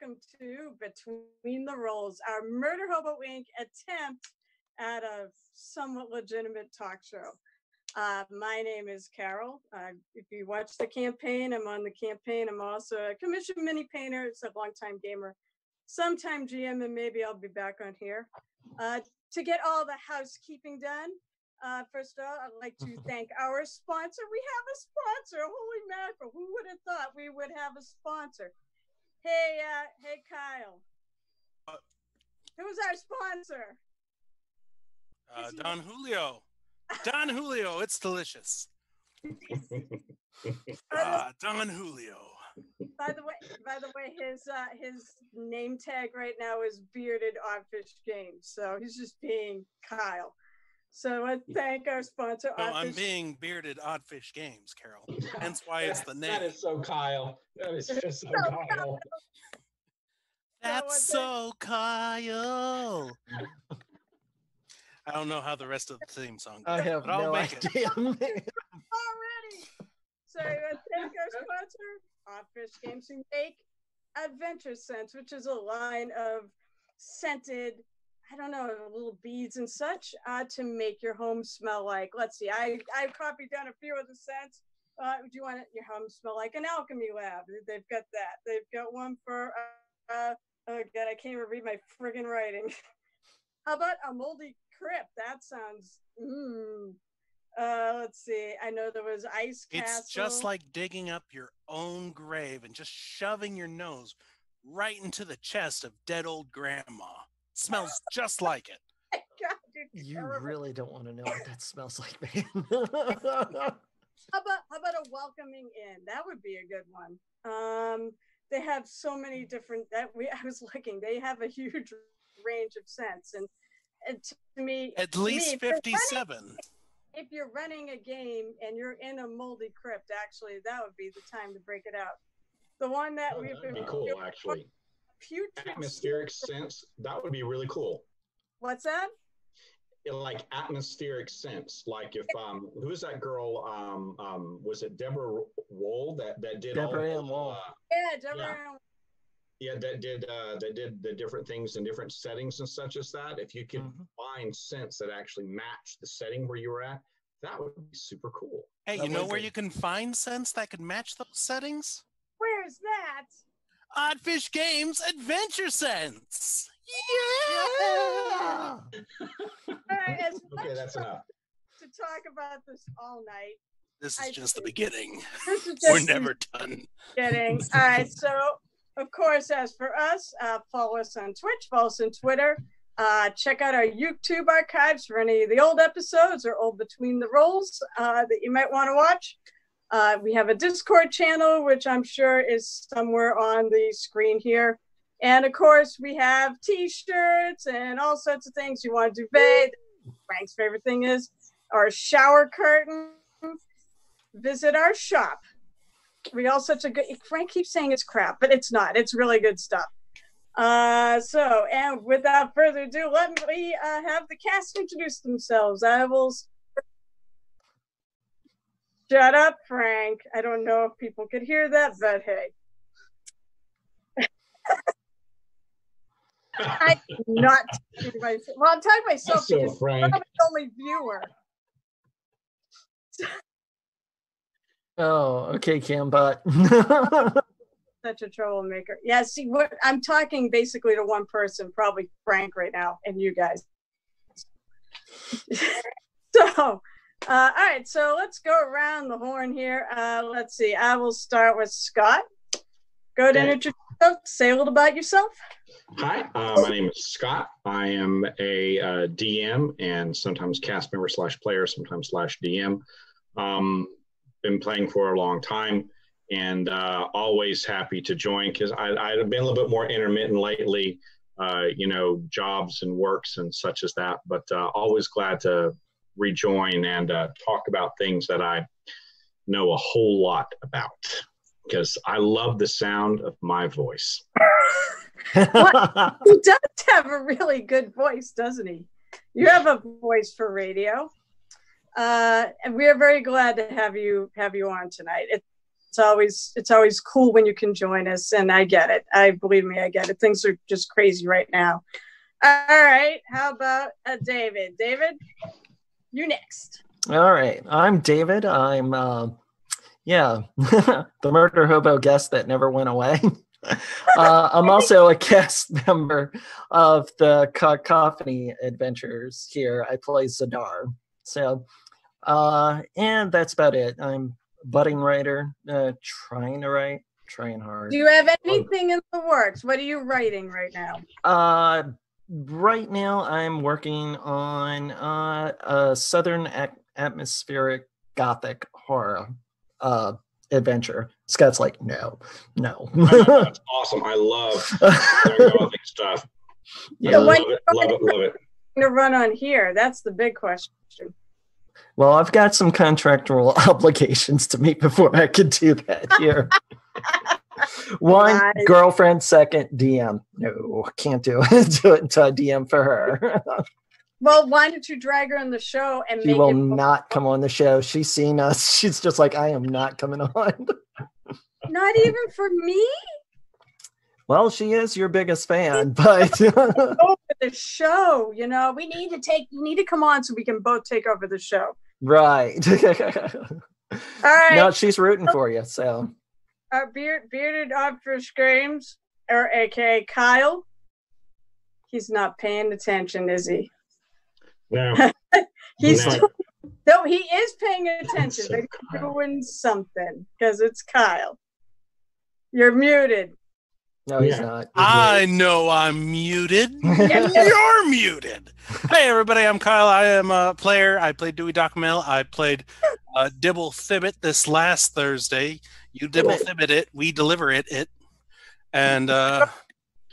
to Between the Rolls, our Murder Hobo Inc. attempt at a somewhat legitimate talk show. Uh, my name is Carol. Uh, if you watch the campaign, I'm on the campaign. I'm also a commissioned mini painter. It's a longtime gamer, sometime GM, and maybe I'll be back on here. Uh, to get all the housekeeping done, uh, first of all, I'd like to thank our sponsor. We have a sponsor. Holy mackerel! Who would have thought we would have a sponsor? Hey, uh, hey, Kyle. Uh, Who's our sponsor? Uh, Don Julio. Don Julio, it's delicious. Uh, Don Julio. By the way, by the way, his uh, his name tag right now is bearded Oddfish Games, so he's just being Kyle. So I thank our sponsor. No, I'm being bearded Oddfish Games, Carol. Hence why it's the That name. is so Kyle. That is just so So Kyle. That's so Kyle. I don't know how the rest of the theme song I goes, have but I'll no make it. idea. already. So I thank our sponsor, Oddfish Games, who make Adventure Scents, which is a line of scented, I don't know, little beads and such, uh, to make your home smell like. Let's see, I I copied down a few of the scents. Uh, do you want it, your home smell like an alchemy lab? They've got that. They've got one for. Uh, oh god, I can't even read my friggin' writing. How about a moldy crypt? That sounds. mmm. uh, let's see. I know there was Ice Castle. It's just like digging up your own grave and just shoving your nose right into the chest of dead old grandma. Smells just like it. God, dude, you terrible. really don't want to know what that smells like, man. How about how about a welcoming in? That would be a good one. Um, they have so many different. That we I was looking. They have a huge range of scents, and, and to me, At to me, least if you're running- 57. If you're running a game and you're in a moldy crypt, actually, that would be the time to break it out. The one that Oh, we've that'd been be cool, actually. Putrid. Atmospheric sense. That would be really cool. What's that? Like atmospheric sense. Like if um, who is that girl? Um, um, was it Deborah Woll that that did all? Deborah Ann Woll. Uh, Yeah, Deborah. yeah, that did uh, that did the different things in different settings and such as that. If you could Mhm. find scents that actually match the setting where you were at, that would be super cool. Hey, That you know where be. you can find scents that could match those settings? Where's that? Oddfish Games Adventure Scents. yeah. All right, as Okay, that's enough. to talk about this all night. This I is just the beginning. This is We're just never done. Kidding. All right. So, of course, as for us, uh, follow us on Twitch, follow us on Twitter. Uh, check out our YouTube archives for any of the old episodes or old Between the Rolls uh, that you might want to watch. Uh, we have a Discord channel, which I'm sure is somewhere on the screen here. And of course, we have t shirts and all sorts of things. You want a duvet. Frank's favorite thing is our shower curtain. Visit our shop we all such a good frank keeps saying it's crap but it's not it's really good stuff uh so and without further ado let me uh, have the cast introduce themselves i will shut up frank i don't know if people could hear that but hey I'm not talking myself. well i'm talking to myself so because frank. i'm the only viewer Oh, okay, Cambot. such a troublemaker. Yeah, see, what I'm talking basically to one person, probably Frank right now, and you guys. so, uh, all right, so let's go around the horn here. Uh, let's see. I will start with Scott. Go ahead and introduce yourself. Say a little about yourself. Hi, uh, my name is Scott. I am a uh, DM and sometimes cast member slash player, sometimes slash DM. Um, been playing for a long time and uh, always happy to join because I've been a little bit more intermittent lately, uh, you know, jobs and works and such as that, but uh, always glad to rejoin and uh, talk about things that I know a whole lot about because I love the sound of my voice. He does have a really good voice, doesn't he? You have a voice for radio. Uh, and we are very glad to have you have you on tonight. It's it's always it's always cool when you can join us, and I get it. I believe me, I get it. Things are just crazy right now. All right, how about uh, David? David, you next. All right, I'm David. I'm, uh, yeah, the murder hobo guest that never went away. uh, I'm also a cast member of the Cacophony Adventures here. I play Zadar. So, uh, and that's about it. I'm budding writer, uh, trying to write, trying hard. Do you have anything in the works? What are you writing right now? Uh, right now I'm working on uh, a southern ac- atmospheric gothic horror uh, adventure. Scott's like, no, no. That's awesome. I love gothic stuff. I Yeah. love it, love it, love it. To run on here, that's the big question. Well, I've got some contractual obligations to meet before I can do that here. One girlfriend, second DM. No, can't do it. do it until I DM for her. Well, why don't you drag her on the show and she make will it? not come on the show. She's seen us. She's just like, I am not coming on. Not even for me. Well, she is your biggest fan, but over the show. You know, we need to take. You need to come on so we can both take over the show. right. All right. no, she's rooting for you. So Our beard, bearded Oddfish screams, or AKA Kyle. He's not paying attention, is he? No, He's No. no, he is paying attention, So but he's Kyle. doing something because it's Kyle. You're muted. No, he's Yeah. not. I know I'm muted. You're muted. Hey, everybody, I'm Kyle. I am a player. I played Dewey Docmel. I played uh, Dibble Thibbit this last Thursday. You Dibble Thibbit it. We deliver it. It. And uh,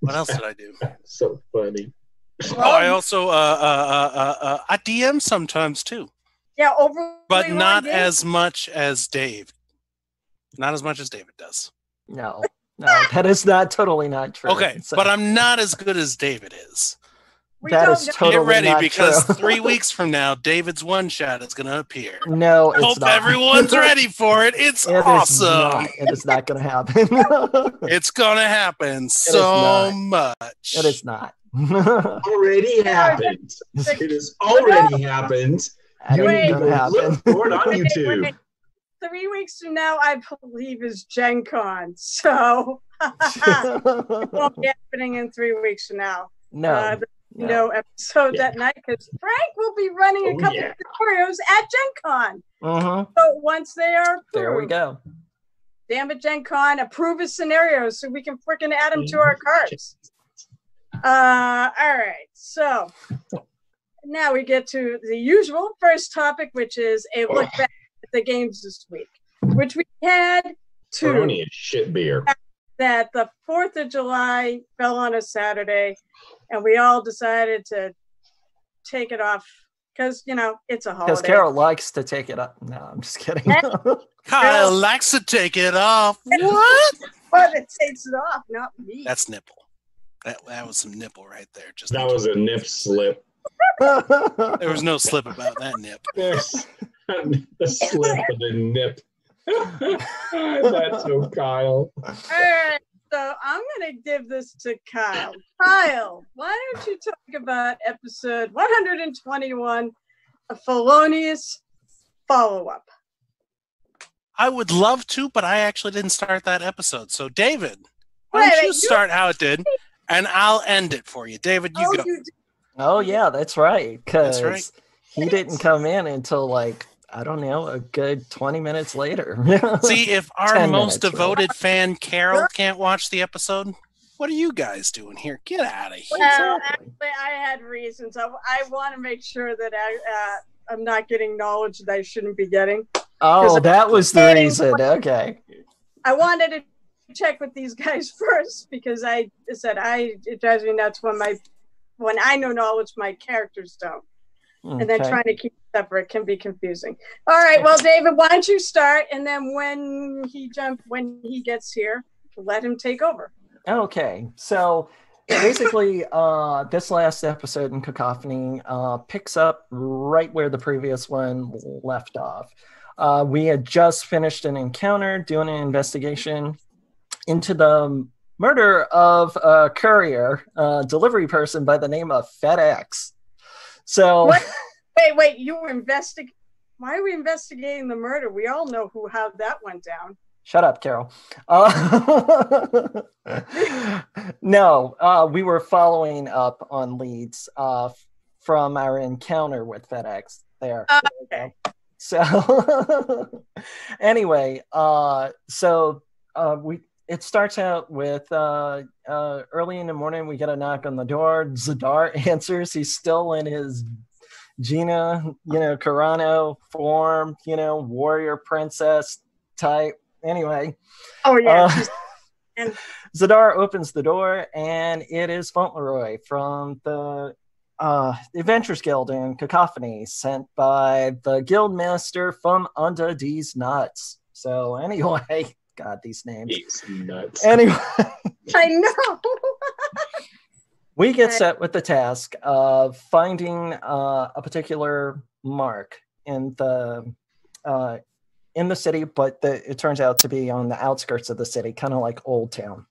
what else did I do? so funny. Oh, I also uh, uh, uh, uh, uh, I DM sometimes too, Yeah, over. but not as much as Dave. Not as much as David does. No, no, that is not totally not true. Okay, So- uh, but I'm not as good as David is. We that don't is totally Get ready not because true. three weeks from now, David's one shot is going to appear. no, it's Hope not. everyone's ready for it. It's It is awesome. not. It is not going to happen. It's going to happen so much. it is not. Already happened. It has already happened. It Wait. ain't gonna happen. Look for it on YouTube. Wait. Three weeks from now, I believe is Gen Con. So it won't be happening in three weeks from now. no, Uh, no. no episode Yeah. that night because Frank will be running a Oh, couple yeah. of scenarios at Gen Con. Mhm. So once they are approved, There we go. damn it, Gen Con, approve his scenarios so we can freaking add them to our cards. Uh, all right, so now we get to the usual first topic, which is a look back at the games this week, which we had two Peroni is shit beer. that the 4th of July fell on a Saturday, and we all decided to take it off because, you know, it's a holiday. Because holiday. Carol likes to take it up. No, I'm just kidding. Kyle likes to take it off. What? But it takes it off, not me. That's nipple. That, that was some nipple right there. Just That was a nip slip. there was no slip about that nip. There's the slip of the nip. That's so Kyle. all right, so I'm going to give this to Kyle. Kyle, why don't you talk about episode 121, a felonious follow up? I would love to, but I actually didn't start that episode. So, David, why don't you you- start how it did, and I'll end it for you. David, you Oh, go. you oh yeah, that's right. Because That's right. he didn't come in until like I don't know, a good 20 minutes later. See, if our most minutes, really. devoted fan, Carol, can't watch the episode, what are you guys doing here? Get out of here. Well, Exactly. actually, I had reasons. I, I want to make sure that I, uh, I'm not getting knowledge that I shouldn't be getting. oh, that was the Getting- reason. Okay. I wanted to check with these guys first because I said I it drives me nuts when my when I know knowledge my characters don't, and then trying to keep it separate can be confusing. All right, well, David, why don't you start, and then when he jump when he gets here, let him take over. Okay, so basically, uh, this last episode in Cacophony uh, picks up right where the previous one left off. Uh, we had just finished an encounter doing an investigation into the murder of a courier, a delivery person by the name of FedEx. So, What? Wait, wait, you were investigating. Why are we investigating the murder? We all know who how that went down. shut up, Carol. Uh, no, uh, we were following up on leads uh, from our encounter with FedEx there. Oh, okay. So anyway, uh, so uh, we it starts out with uh, uh, early in the morning. We get a knock on the door. Zadar answers. He's still in his Gina, you know, Carano form, you know, warrior princess type. Anyway, Oh yeah. uh, and- Zadar opens the door, and it is Fauntleroy from the uh, Adventures Guild in Cacophony, sent by the Guildmaster from Under These Nuts. So, anyway, God, these names. He's nuts. Anyway, I know. we get set with the task of finding uh, a particular mark in the uh, in the city, but the, it turns out to be on the outskirts of the city, kind of like Old Town.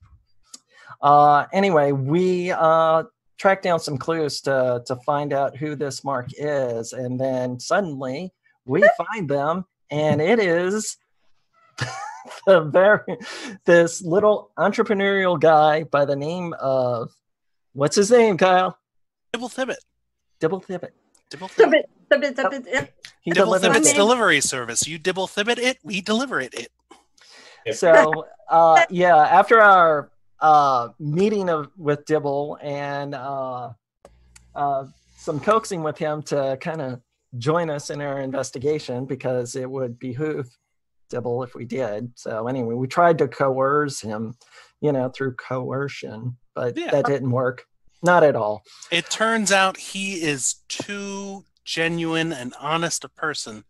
Uh, anyway, we uh, track down some clues to to find out who this mark is, and then suddenly we find them, and it is the very this little entrepreneurial guy by the name of what's his name, Kyle? Dibble Thibbit. Dibble Thibbit. Dibble The Thibbit. bit- the bit- the bit- yep. He Dibble delivers Thibbit's it. it. delivery service. You dibble Thibbit it, we deliver it it. So uh, yeah, after our uh, meeting of with Dibble and uh, uh, some coaxing with him to kind of join us in our investigation because it would behoove Dibble if we did. So anyway, we tried to coerce him, you know, through coercion, but Yeah. that didn't work. Not at all. It turns out he is too genuine and honest a person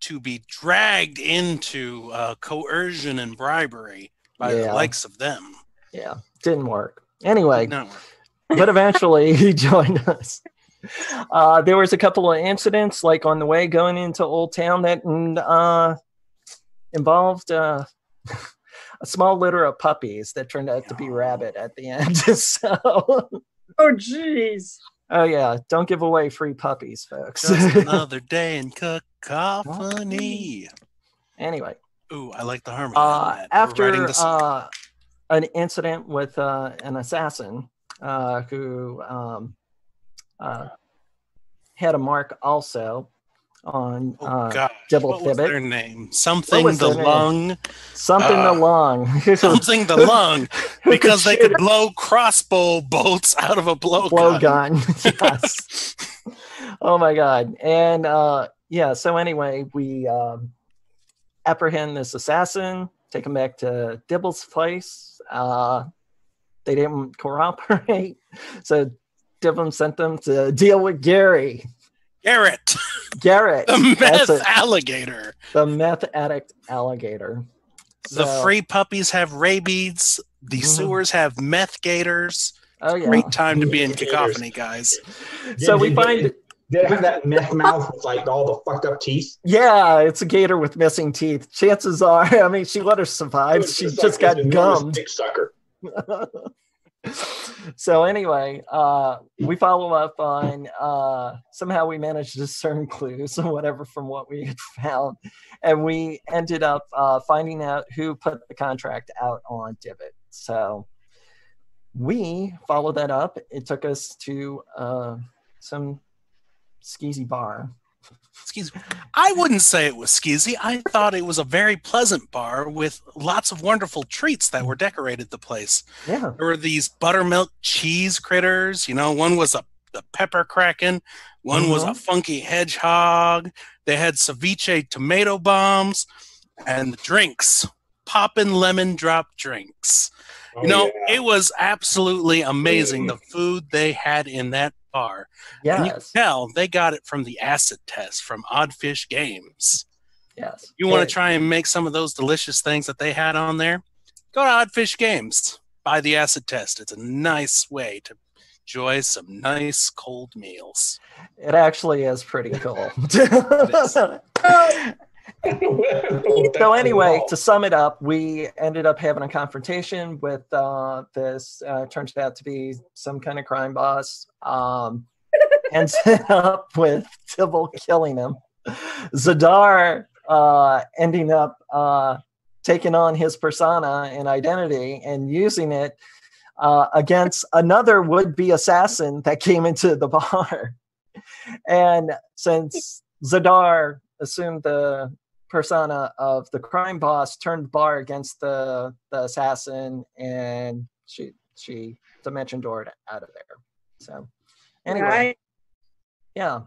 to be dragged into uh, coercion and bribery by Yeah. the likes of them. Yeah, didn't work. Anyway, No. but eventually he joined us. Uh, there was a couple of incidents, like on the way going into Old Town, that mm, uh, involved uh, a small litter of puppies that turned out to be rabbit at the end. so, Oh jeez. oh yeah, don't give away free puppies, folks. Just another day in cacophony. anyway, Ooh, I like the harmony. uh, that. We're writing after this- uh, an incident with uh, an assassin uh, who um, uh, had a mark also on oh uh, Dibble what their name? Something the name? lung. something uh, lung, Something the lung. Because they could blow crossbow bolts out of a blow, a blow gun. gun. yes. oh my god. And uh, yeah. So anyway, we um, apprehend this assassin, take him back to Dibble's place. Uh, they didn't cooperate, so Dibble sent them to deal with Gary. Garrett, Garrett, the meth it, alligator. the meth addict alligator. The free puppies have rabies. The Mhm. sewers have meth gators. Oh yeah. Great time to be in cacophony, guys. So we find did- Did it have that meth mouth with like all the fucked up teeth? Yeah, it's a gator with missing teeth. Chances are, I mean, she let her survive. It was She like just got this enormous gummed. Dick sucker. so anyway, uh, we follow up on uh, somehow we managed to discern clues or whatever from what we had found, and we ended up uh, finding out who put the contract out on Divot. So we followed that up. It took us to uh, some skeezy bar. Excuse me. I wouldn't say it was skeezy. I thought it was a very pleasant bar with lots of wonderful treats that were decorated the place. Yeah, There were these buttermilk cheese critters. You know, one was a the pepper kraken, one was a Mhm. funky hedgehog. They had ceviche tomato bombs and the drinks, poppin' lemon drop drinks. Oh, You know, yeah. it was absolutely amazing the food they had in that bar. And you can tell they got it from the acid test from Oddfish Games. yes. You want to try and make some of those delicious things that they had on there? Go to Oddfish Games. Buy the acid test. It's a nice way to enjoy some nice cold meals. It actually is pretty cool. is. So anyway, to sum it up, we ended up having a confrontation with uh, this. Uh, turns out to be some kind of crime boss. Um, ends up with Tibble killing him. Zadar uh, ending up uh, taking on his persona and identity and using it uh, against another would-be assassin that came into the bar. And since Zadar assumed the persona of the crime boss, turned bar against the the assassin, and she she dimension doored out of there. So anyway, right. yeah.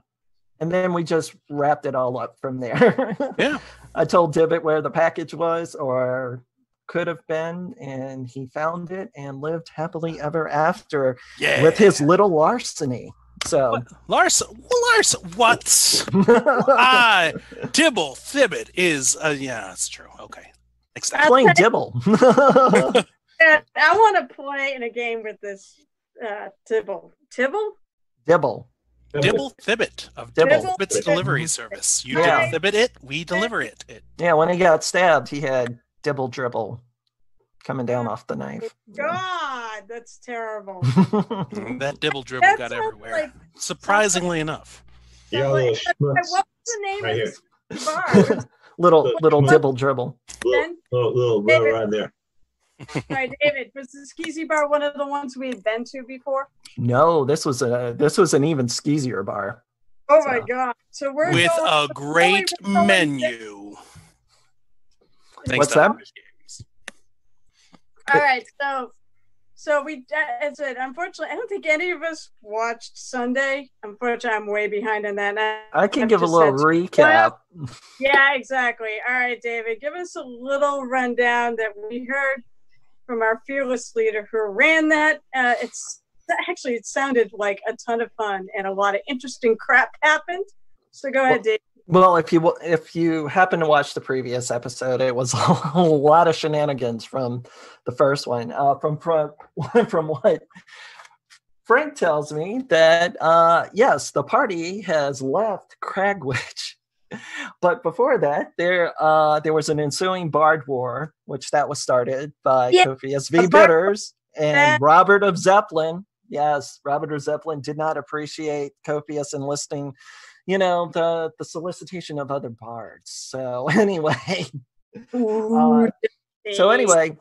And then we just wrapped it all up from there. yeah. I told Dibbit where the package was or could have been, and he found it and lived happily ever after yeah. with his little larceny. So what? Lars, Lars, what? I Dibble Thibbit is uh, yeah, that's true. Okay, next time. playing Dibble. I want to play in a game with this uh, Dibble. Tibble. Dibble. Dibble Thibbit of Dibble, Dibble Thibbit's delivery service. You yeah. Dibble Thibbit it, we deliver it. it. Yeah, when he got stabbed, he had Dibble Dribble coming down off the knife. God, that's terrible. that dibble dribble that got everywhere. Like, surprisingly enough. Yeah, like, what's the name right of this bar? little little dibble dribble. Little, little, little David, right there. right, David. Was the skeezy bar one of the ones we had been to before? No, this was a this was an even skeezier bar. Oh so. my god! So we're with a great menu. What's that? All right, so so we as it unfortunately I don't think any of us watched Sunday. Unfortunately, I'm way behind on that. I, I can I've give a little recap. Well, yeah, exactly. All right, David, give us a little rundown that we heard from our fearless leader who ran that. Uh, it's actually it sounded like a ton of fun and a lot of interesting crap happened. So go ahead, David. Well, if you if you happen to watch the previous episode, it was a lot of shenanigans from the first one. Uh, from from from what Frank tells me that uh, yes, the party has left Cragwitch, but before that, there uh, there was an ensuing Bard War, which that was started by yeah. Copious V. Bitters and Robert of Zeppelin. Yes, Robert of Zeppelin did not appreciate Copious enlisting you know the the solicitation of other bards so anyway uh, so anyway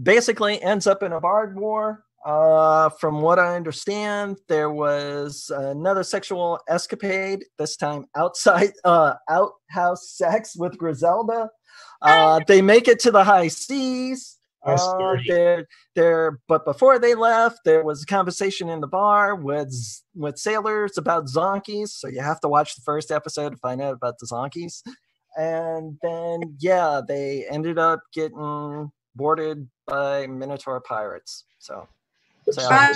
basically ends up in a bard war uh, from what I understand, there was another sexual escapade, this time outside uh, outhouse sex with Griselda. Uh, they make it to the high seas. Uh, there, there. But before they left, there was a conversation in the bar with with sailors about zonkies. So you have to watch the first episode to find out about the zonkies. And then, yeah, they ended up getting boarded by Minotaur pirates. So, so uh,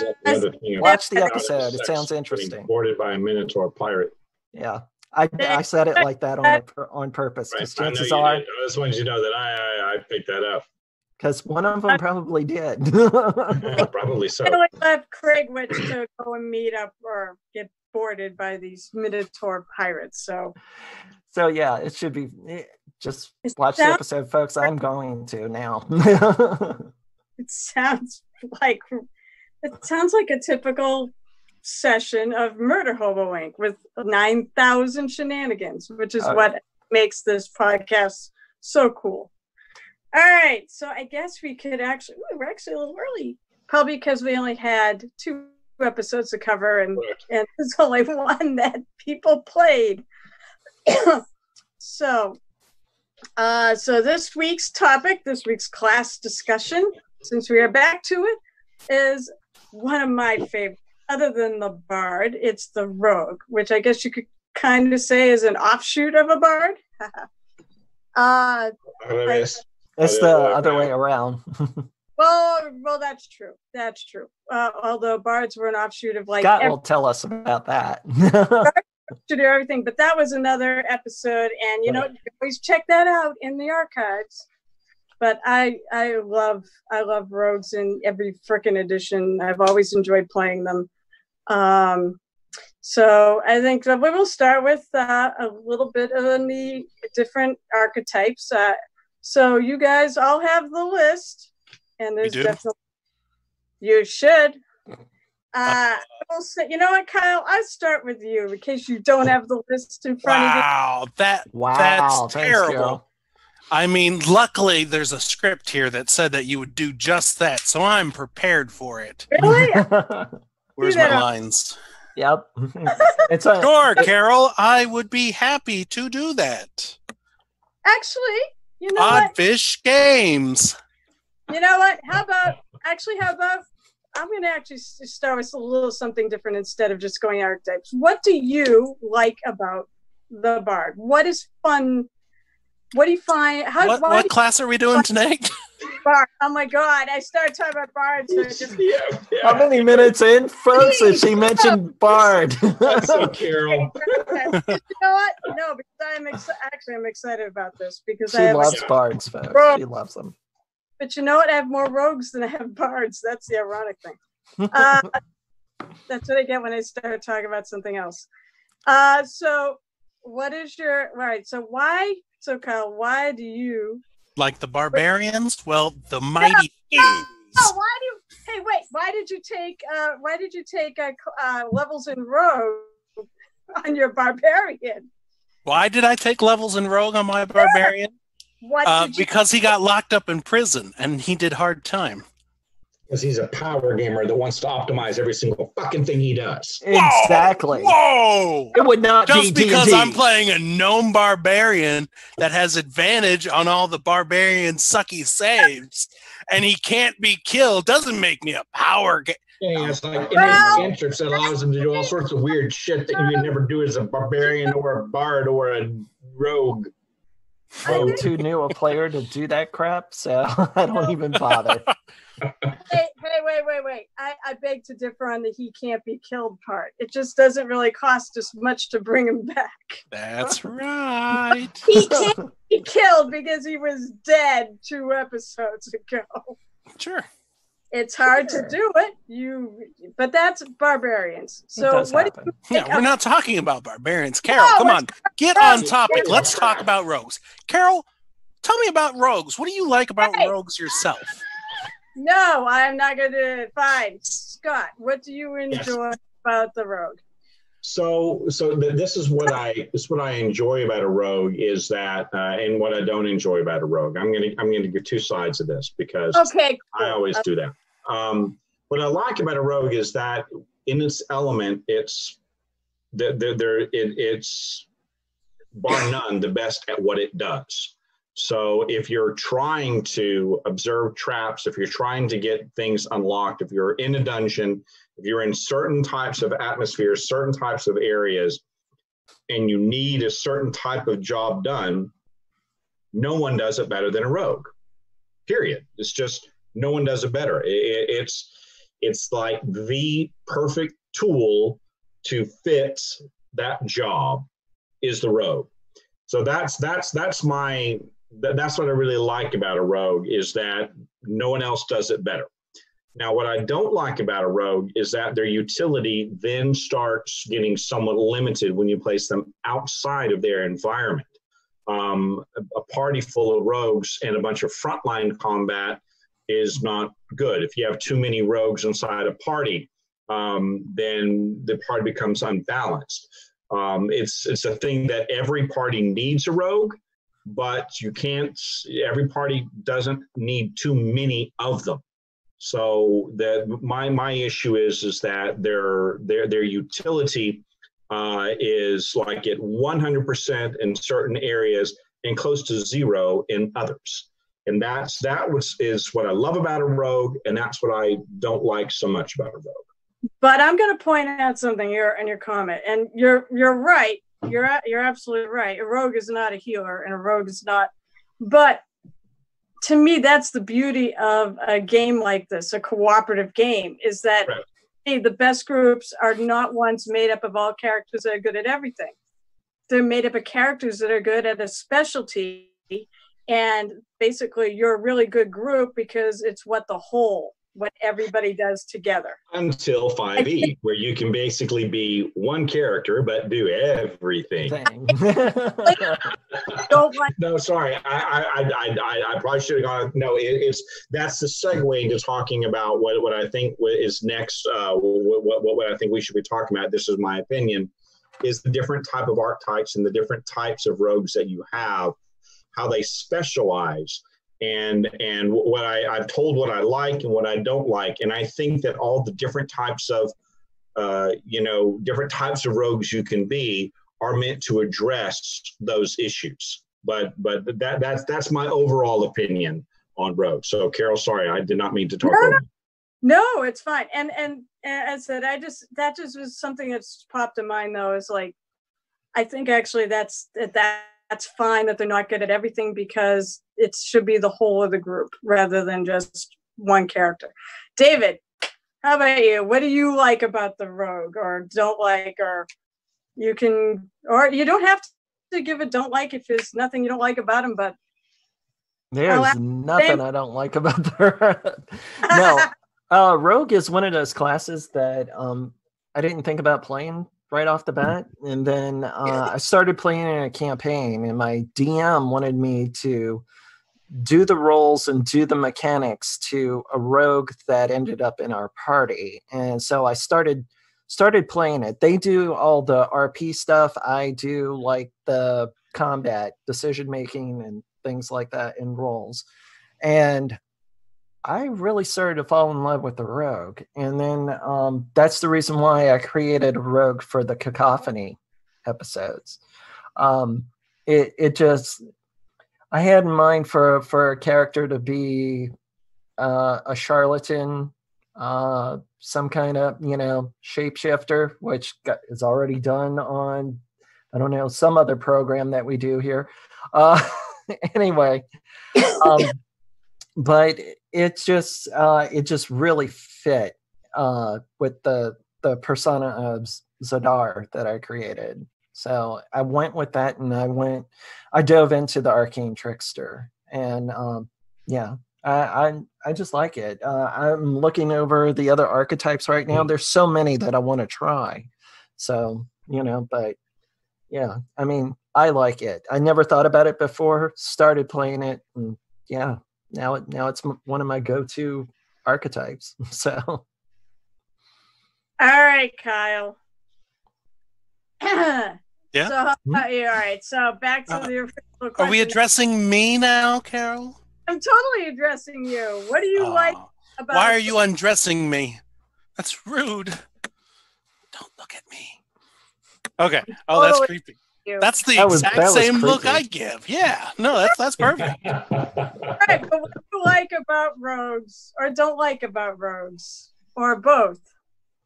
watch the episode. It sounds interesting. Boarded by a Minotaur pirate. Yeah. I, I said it like that on on purpose because right. chances are. I just wanted you to know that I, I, I picked that up because one of them probably did. probably so. I would love Cragwitch to go and meet up or get boarded by these Minotaur pirates. So, so yeah, it should be. Eh, just watch the episode, folks. I'm going to now. it sounds like it sounds like a typical session of Murder Hobo Inc. with nine thousand shenanigans, which is what makes this podcast so cool. All right, so I guess we could actually ooh, we're actually a little early, probably because we only had two episodes to cover, and and there's only one that people played. so, uh, so this week's topic, this week's class discussion, since we are back to it, is one of my favorite. Other than the bard, it's the rogue, which I guess you could kind of say is an offshoot of a bard. uh, I, it's the other way around. well, well, that's true. That's true. Uh, although bards were an offshoot of like. Scott every- will tell us about that. to do everything, but that was another episode, and you know, you always check that out in the archives. But I, I love, I love rogues in every freaking edition. I've always enjoyed playing them. Um, So I think that we will start with uh, a little bit of the different archetypes. Uh, so you guys all have the list, and there's definitely you should. Uh, we'll say, you know what, Kyle? I start with you in case you don't have the list in front of Wow, that Wow, that's thanks, terrible. Carol. I mean, luckily there's a script here that said that you would do just that, so I'm prepared for it. Really? Where's my up. lines? yep. it's a Sure, Carol, I would be happy to do that. Actually, you know what? Odd Fish Games. You know what? How about actually? How about I'm going to actually start with a little something different instead of just going archetypes. What do you like about the bard? What is fun? What do you find? How? What, what class are we doing tonight? you bard? Oh my god! I started talking about bards. So it just, yeah, how many minutes in, folks, that she mentioned Bard? That's so Carol. you know what? No, because I'm ex- actually I'm excited about this because she I have. loves Bards, folks. Bro. She loves them. But you know what? I have more rogues than I have bards. That's the ironic thing. Uh, that's what I get when I start talking about something else. Uh, so, what is your right? So, why? So, Kyle, why do you? like the barbarians? Well, the mighty kings. Oh, why do? You, hey, wait. Why did you take? Uh, why did you take uh, uh, levels in rogue on your barbarian? Why did I take levels in Rogue on my barbarian? What Uh, because he got locked up in prison and he did hard time. Because he's a power gamer that wants to optimize every single fucking thing he does. Exactly. Whoa! It would not Just be because D&D. I'm playing a gnome barbarian that has advantage on all the barbarian sucky saves, and he can't be killed, doesn't make me a power ga- Yeah, it's like oh, Well- innate entrance that allows him to do all sorts of weird shit that you would never do as a barbarian or a bard or a rogue. I'm too new a player to do that crap, so I don't even bother. Hey, hey, wait, wait, wait. I, I beg to differ on the he can't be killed part. It just doesn't really cost us much to bring him back. That's right. He can't be killed because he was dead two episodes ago. Sure. It's hard Sure. to do it. You, but that's barbarians. it So does what? happen. Yeah, we're not talking about barbarians. Carol, No, come on. Get on topic. Let's talk about rogues. Carol, tell me about rogues. What do you like about Hey. rogues yourself? No, I'm not going to. Fine, Scott. What do you enjoy about the rogue? So, so th- this is what I this is what I enjoy about a rogue is that, uh, and what I don't enjoy about a rogue. I'm gonna I'm gonna give two sides of this because Okay, cool. I always do that. Um, what I like about a rogue is that in its element, it's there, there, there it, it's bar none the best at what it does. So if you're trying to observe traps, if you're trying to get things unlocked, if you're in a dungeon, if you're in certain types of atmospheres, certain types of areas, and you need a certain type of job done, no one does it better than a rogue. Period. It's just no one does it better. I- I- it's it's like the perfect tool to fit that job is the rogue. So that's that's that's my that, that's what I really like about a rogue is that no one else does it better. Now, what I don't like about a rogue is that their utility then starts getting somewhat limited when you place them outside of their environment. Um, a, a party full of rogues and a bunch of frontline combat is not good. If you have too many rogues inside a party, um, then the party becomes unbalanced. Um, it's it's a thing that every party needs a rogue, but you can't. Every party doesn't need too many of them. So the my my issue is is that their their their utility uh, is like at 100% in certain areas and close to zero in others. And that's that was is what I love about a rogue, and that's what I don't like so much about a rogue. But I'm going to point out something here in your comment, and you're you're right. You're you're absolutely right. A rogue is not a healer, and a rogue is not. But to me, that's the beauty of a game like this, a cooperative game, is that Right. hey, the best groups are not ones made up of all characters that are good at everything. They're made up of characters that are good at a specialty, and basically, you're a really good group because it's what the whole what everybody does together. Until 5e, where you can basically be one character but do everything. No, sorry, I I I I, I probably should have gone. No, it, it's that's the segue into talking about what what I think is next. Uh, what, what what I think we should be talking about. This is my opinion. Is the different type of archetypes and the different types of rogues that you have, how they specialize and and what I, I've told what I like and what I don't like, and I think that all the different types of uh, you know different types of rogues you can be are meant to address those issues. But but that that's that's my overall opinion on rogues. So Carol, sorry, I did not mean to talk. No, over. No, it's fine. And and as I said, I just that just was something that's popped in mind though. Is like, I think actually that's that that's fine that they're not good at everything because it should be the whole of the group rather than just one character. David, how about you? What do you like about the rogue or don't like or you can or you don't have to give a don't like if there's nothing you don't like about him, but There's nothing I don't like about the no. Uh, Rogue is one of those classes that um, I didn't think about playing right off the bat, and then uh, I started playing in a campaign, and my DM wanted me to do the roles and do the mechanics to a rogue that ended up in our party, and so I started started playing it. They do all the RP stuff. I do like the combat decision making and things like that in roles. And I really started to fall in love with the rogue. And then um, that's the reason why I created a rogue for the cacophony episodes. Um, it it just I had in mind for for a character to be uh, a charlatan, uh, some kind of you know shapeshifter, which got, is already done on I don't know some other program that we do here. Uh, anyway, um, but it just uh, it just really fit uh, with the the persona of Zadar that I created. So I went with that, and I went, I dove into the arcane trickster, and um, yeah, I, I I just like it. Uh, I'm looking over the other archetypes right now. There's so many that I want to try. So you know, but yeah, I mean, I like it. I never thought about it before. Started playing it, and yeah, now it now it's m- one of my go-to archetypes. So all right, Kyle. Yeah? So how about you? All right. So back to Uh, the original question. Are we addressing me now, Carol? I'm totally addressing you. What do you like about? Why are you undressing me? That's rude. Don't look at me. Okay. Oh, that's Totally. creepy. you? That's the That was- exact that same look. I give. Yeah. No, that's that's perfect. right. But what do you like about rogues, or don't like about rogues, or both?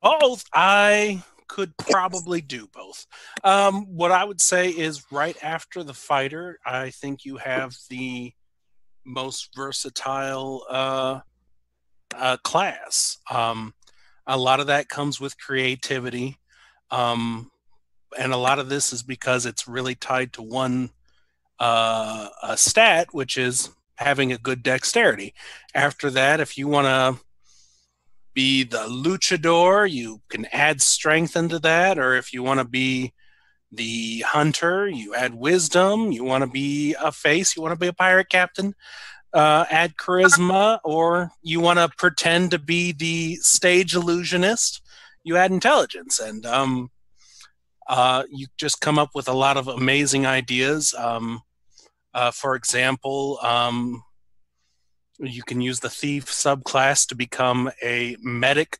both i could probably do both. Um, what i would say is right after the fighter i think you have the most versatile uh, uh, class. Um, a lot of that comes with creativity. Um, and a lot of this is because it's really tied to one uh, stat which is having a good dexterity. After that if you want to be the luchador, you can add strength into that. Or if you want to be the hunter, you add wisdom. You want to be a face, you want to be a pirate captain, uh, add charisma. Or you want to pretend to be the stage illusionist, you add intelligence. And um, uh, you just come up with a lot of amazing ideas. Um, uh, for example, um, you can use the thief subclass to become a medic,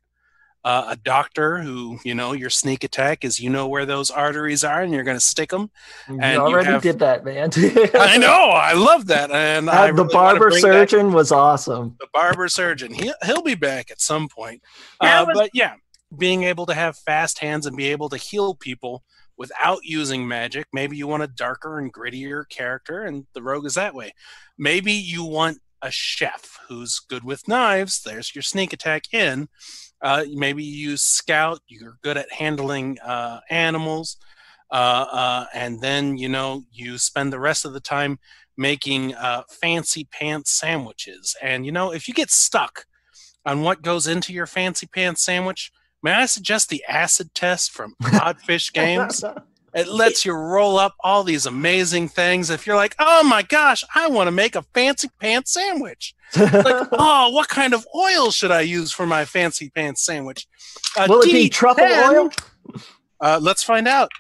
uh, a doctor who, you know, your sneak attack is you know where those arteries are and you're going to stick them. you And you already have- did that, man. I know, I love that. And I Uh, the really wanna barber bring back surgeon was awesome. the barber surgeon. He, he'll be back at some point. That Uh, was- but yeah, being able to have fast hands and be able to heal people without using magic. Maybe you want a darker and grittier character, and the rogue is that way. Maybe you want a chef who's good with knives. There's your sneak attack in. Uh, maybe you use scout. You're good at handling uh, animals. Uh, uh, and then, you know, you spend the rest of the time making uh, fancy pants sandwiches. And, you know, if you get stuck on what goes into your fancy pants sandwich, may I suggest the acid test from Oddfish Games? It lets you roll up all these amazing things. If you're like, oh my gosh, I want to make a fancy pants sandwich. like, oh, what kind of oil should I use for my fancy pants sandwich? Uh, Will it be truffle D10 oil? Uh, let's find out.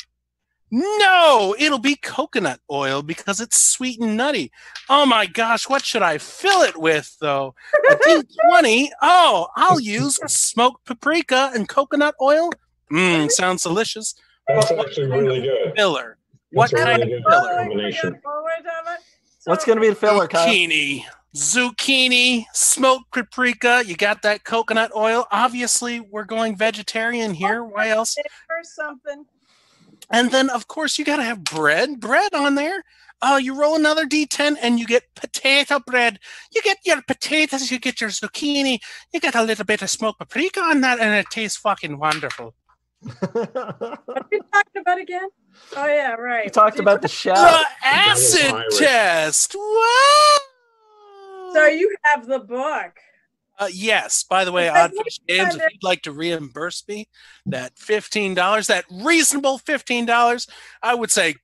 No, it'll be coconut oil because it's sweet and nutty. Oh my gosh, what should I fill it with though? A D20. Oh, I'll use smoked paprika and coconut oil. Mmm, sounds delicious. That's actually really good. Filler. What That's a kind really of filler? combination. What's going to be the filler, Kyle? Zucchini. Zucchini, smoked paprika. You got that coconut oil. Obviously, we're going vegetarian here. Why else? Or something. And then, of course, you got to have bread. Bread on there. Uh, you roll another D10 and you get potato bread. You get your potatoes, you get your zucchini, you get a little bit of smoked paprika on that, and it tastes fucking wonderful. What are we talking about again? Oh yeah, right. we talked about the chef. The acid test. Wow. So you have the book. Uh, yes. By the way, I Oddfish Games, if you'd like to reimburse me that fifteen dollars, that reasonable fifteen dollars, I would say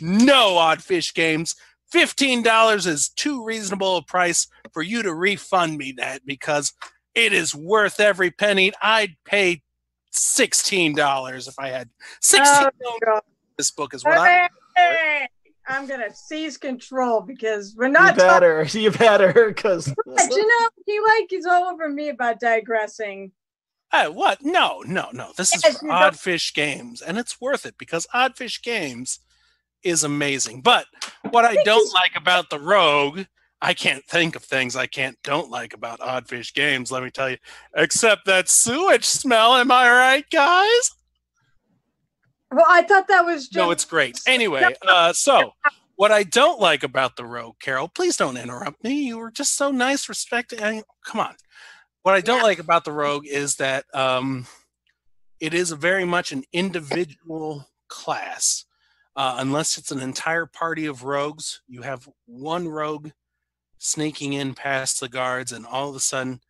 no. Oddfish Games, fifteen dollars is too reasonable a price for you to refund me that because it is worth every penny. I'd pay sixteen dollars if I had sixteen. Oh, this book is what I. Hey, I'm gonna seize control because we're You not talking. better. You better, because you know, he like is all over me about digressing. Hey, what? No, no, no. This is Yes, for you don't- Oddfish Games, and it's worth it because Oddfish Games is amazing. But what I don't like about the Rogue, I can't think of things I can't don't like about Oddfish Games. Let me tell you, except that sewage smell. Am I right, guys? Well, I thought that was just No, it's great. Anyway, uh, so what I don't like about the Rogue, Carol, please don't interrupt me. You were just so nice, respect. I mean, come on. What I don't Yeah. like about the Rogue is that um, it is very much an individual class. Uh, unless it's an entire party of rogues, you have one rogue sneaking in past the guards, and all of a sudden,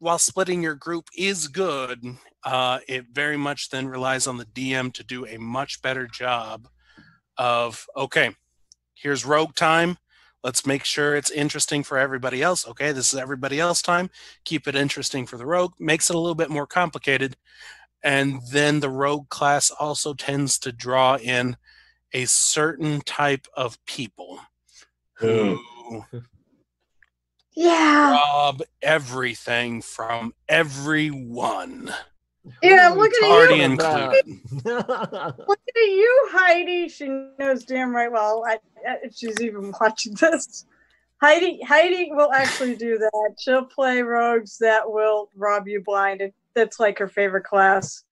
while splitting your group is good, uh, it very much then relies on the DM to do a much better job of okay, here's rogue time. Let's make sure it's interesting for everybody else. Okay, this is everybody else time. Keep it interesting for the rogue. Makes it a little bit more complicated. And then the rogue class also tends to draw in a certain type of people who yeah. rob everything from everyone, Yeah, Who look at party you. talking included. about? Look at you, Heidi. She knows damn right well I, I- she's even watching this. Heidi, Heidi will actually do that. She'll play rogues that will rob you blind. It, that's like her favorite class.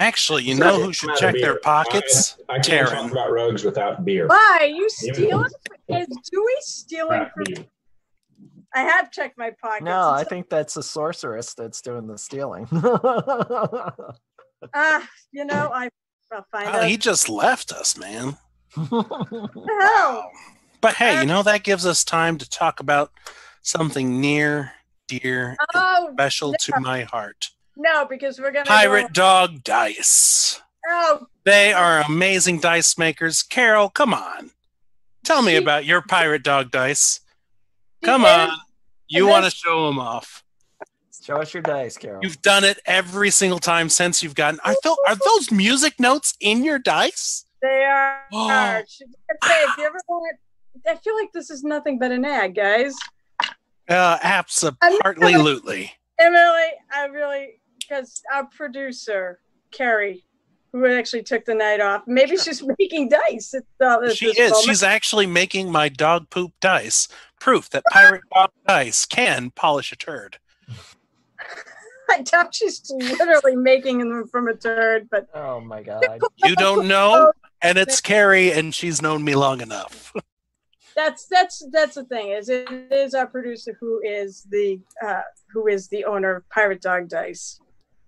Actually, you know who should check their pockets? I, I can't Taryn. talk about rogues without beer. Why? You stealing? Is Dewey stealing from? Beer. I have checked my pockets. no, I think that's the sorceress that's doing the stealing. Ah, you know, I, I'll find Oh, out. he just left us, man. What the hell? But hey, you know that gives us time to talk about something near, dear, and Oh special to my heart. no, because we're gonna go- Pirate Dog Dice. Oh, They are amazing dice makers. Carol, come on. Tell me about your Pirate Dog Dice. She Come on. You want to show them off. Show us your dice, Carol. You've done it every single time since you've gotten. Are, tho- are those music notes in your dice? They are. Oh. I say, if you ever want, I feel like this is nothing but an ad, guys. Uh, absolutely. Emily, I really because our producer Carrie, who actually took the night off, maybe she's making dice. At, uh, at She is. moment. She's actually making my dog poop dice. Proof that pirate dog dice can polish a turd. I doubt she's literally making them from a turd, but oh my god. You don't know, and it's Carrie, and she's known me long enough. that's that's that's the thing is it is our producer who is the uh, who is the owner of Pirate Dog Dice.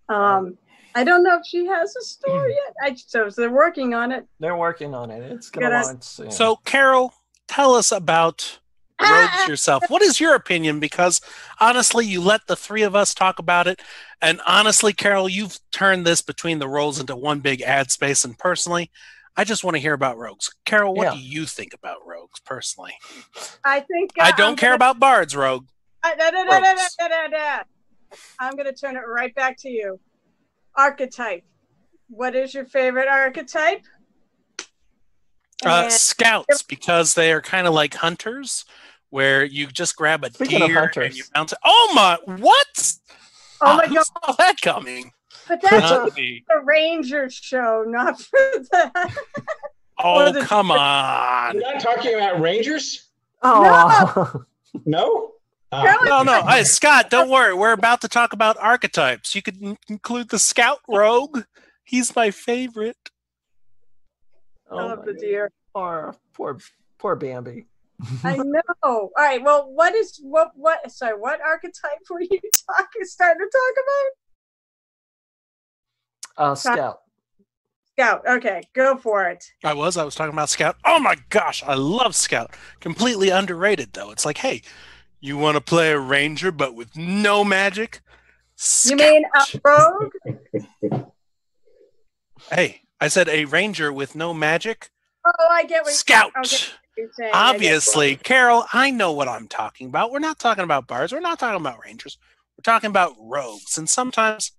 Um, I don't know if she has a store yet. I so they're working on it. They're working on it. It's gonna Gotta- launch soon. So, Carol, tell us about rogues yourself. What is your opinion? Because honestly, you let the three of us talk about it, and honestly, Carol, you've turned this Between the Rolls into one big ad space. And personally, I just want to hear about rogues. Carol, what Yeah. do you think about rogues personally? I think uh, I don't I'm care gonna- about bards, rogue. Uh, da, da, da, da, da, da, da. I'm going to turn it right back to you. Archetype. What is your favorite archetype? Uh, And- scouts, because they are kind of like hunters, where you just grab a Speaking of deer and you bounce it. Oh my! What? oh my Who god! saw that coming? But that's Not me. the Ranger show, not for the. Oh, the- come on. We're not talking about Rangers? Oh, No? Ah, Really? No, no. Hey, Scott, don't worry. We're about to talk about archetypes. You could in- include the scout rogue. He's my favorite. I oh love my the God. deer. Poor, poor, poor Bambi. I know. All right. Well, what is what what? Sorry, what archetype were you talking? Starting to talk Uh, Scout. Scout. Okay, go for it. I was. I was talking about scout. Oh my gosh, I love scout. Completely underrated though. It's like, hey, you want to play a ranger but with no magic? You mean a Scout. rogue? Hey, I said a ranger with no magic. Oh, I get what Scout. Okay, what you're saying. Obviously, Carol, I know what I'm talking about. We're not talking about bars. We're not talking about rangers. We're talking about rogues. And sometimes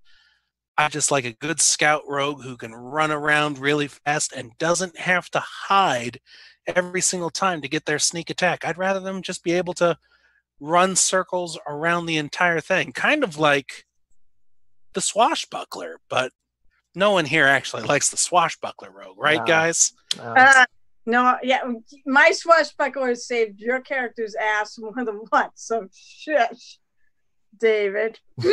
I just like a good scout rogue who can run around really fast and doesn't have to hide every single time to get their sneak attack. I'd rather them just be able to run circles around the entire thing, kind of like the swashbuckler, but no one here actually likes the swashbuckler rogue, right, No. guys? Uh, Uh, no, yeah, my swashbuckler saved your character's ass more than once. So shush, David.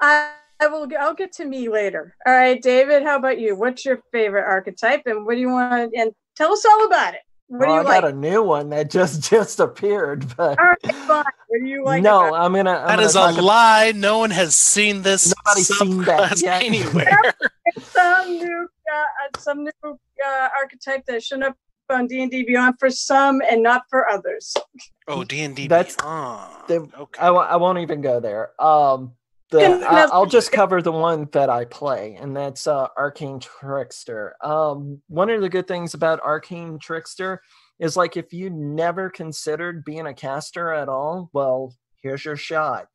I, I will. I'll get to me later. All right, David. How about you? What's your favorite archetype, and what do you want? And tell us all about it. What well, do I you like? got a new one that just just appeared, but All right, fine. What do you like? no, about I'm gonna. I'm That gonna is a talk about- lie. No one has seen this Nobody's seen that subclass yet. anywhere. some new, uh, uh, some new uh, archetype that showed up on D and D Beyond for some and not for others. oh, D and D That's Beyond. the- okay. I, w- I won't even go there. Um, the I, I'll just cover the one that I play, and that's uh, Arcane Trickster. Um, one of the good things about Arcane Trickster is like if you never considered being a caster at all, well, here's your shot.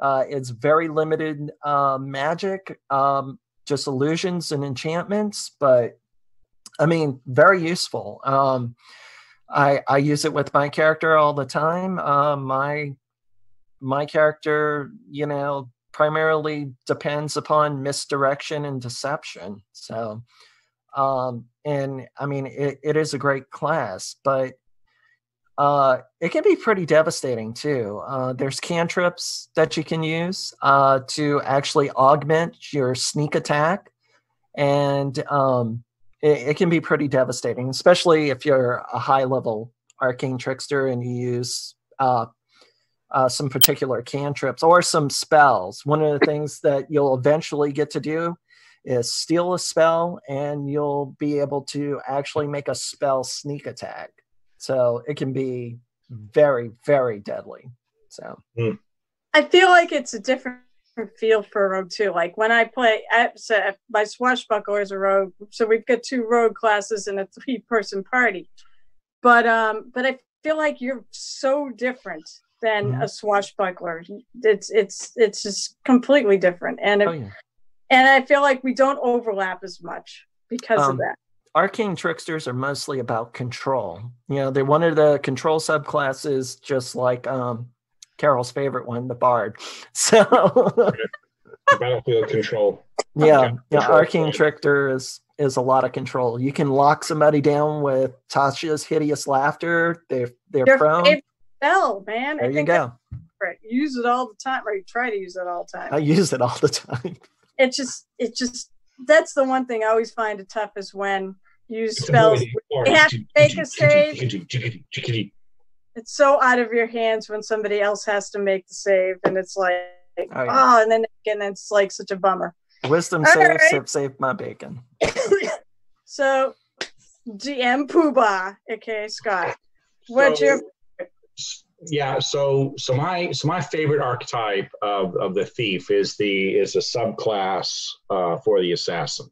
Uh, it's very limited uh, magic, um, just illusions and enchantments, but I mean, very useful. Um, I I use it with my character all the time. Uh, my my character, you know, primarily depends upon misdirection and deception. So, um, and I mean, it, it is a great class, but uh, it can be pretty devastating too. Uh, there's cantrips that you can use uh, to actually augment your sneak attack, and um, it, it can be pretty devastating, especially if you're a high level arcane trickster and you use uh, uh, some particular cantrips or some spells. One of the things that you'll eventually get to do is steal a spell, and you'll be able to actually make a spell sneak attack. So it can be very, very deadly. So I feel like it's a different feel for a rogue too. Like when I play, I, so my swashbuckler is a rogue, so we've got two rogue classes in a three-person party. But um, but I feel like you're so different than Mhm. a swashbuckler. It's it's it's just completely different, and it, oh yeah. and I feel like we don't overlap as much because Um, of that. Arcane tricksters are mostly about control. You know, they're one of the control subclasses, just like um, Carol's favorite one, the bard. So Battlefield control. yeah, Yeah, yeah, control, arcane right. trickster is is a lot of control. You can lock somebody down with Tasha's hideous laughter. They're they're Your prone. favorite spell, man. There I you think go. that's You use it all the time, or you try to use it all the time. I use it all the time. it just it just that's the one thing I always find it tough is when you use It's spells. ability You have to make a save. Jiggity, jiggity. It's so out of your hands when somebody else has to make the save, and it's like, Oh, oh, and then again, it's like such a bummer. Wisdom All saves right. have saved my bacon. so, GM Poobah, aka Scott, what's So, your yeah so so my so my favorite archetype of, of the thief is the is a subclass uh, for the assassin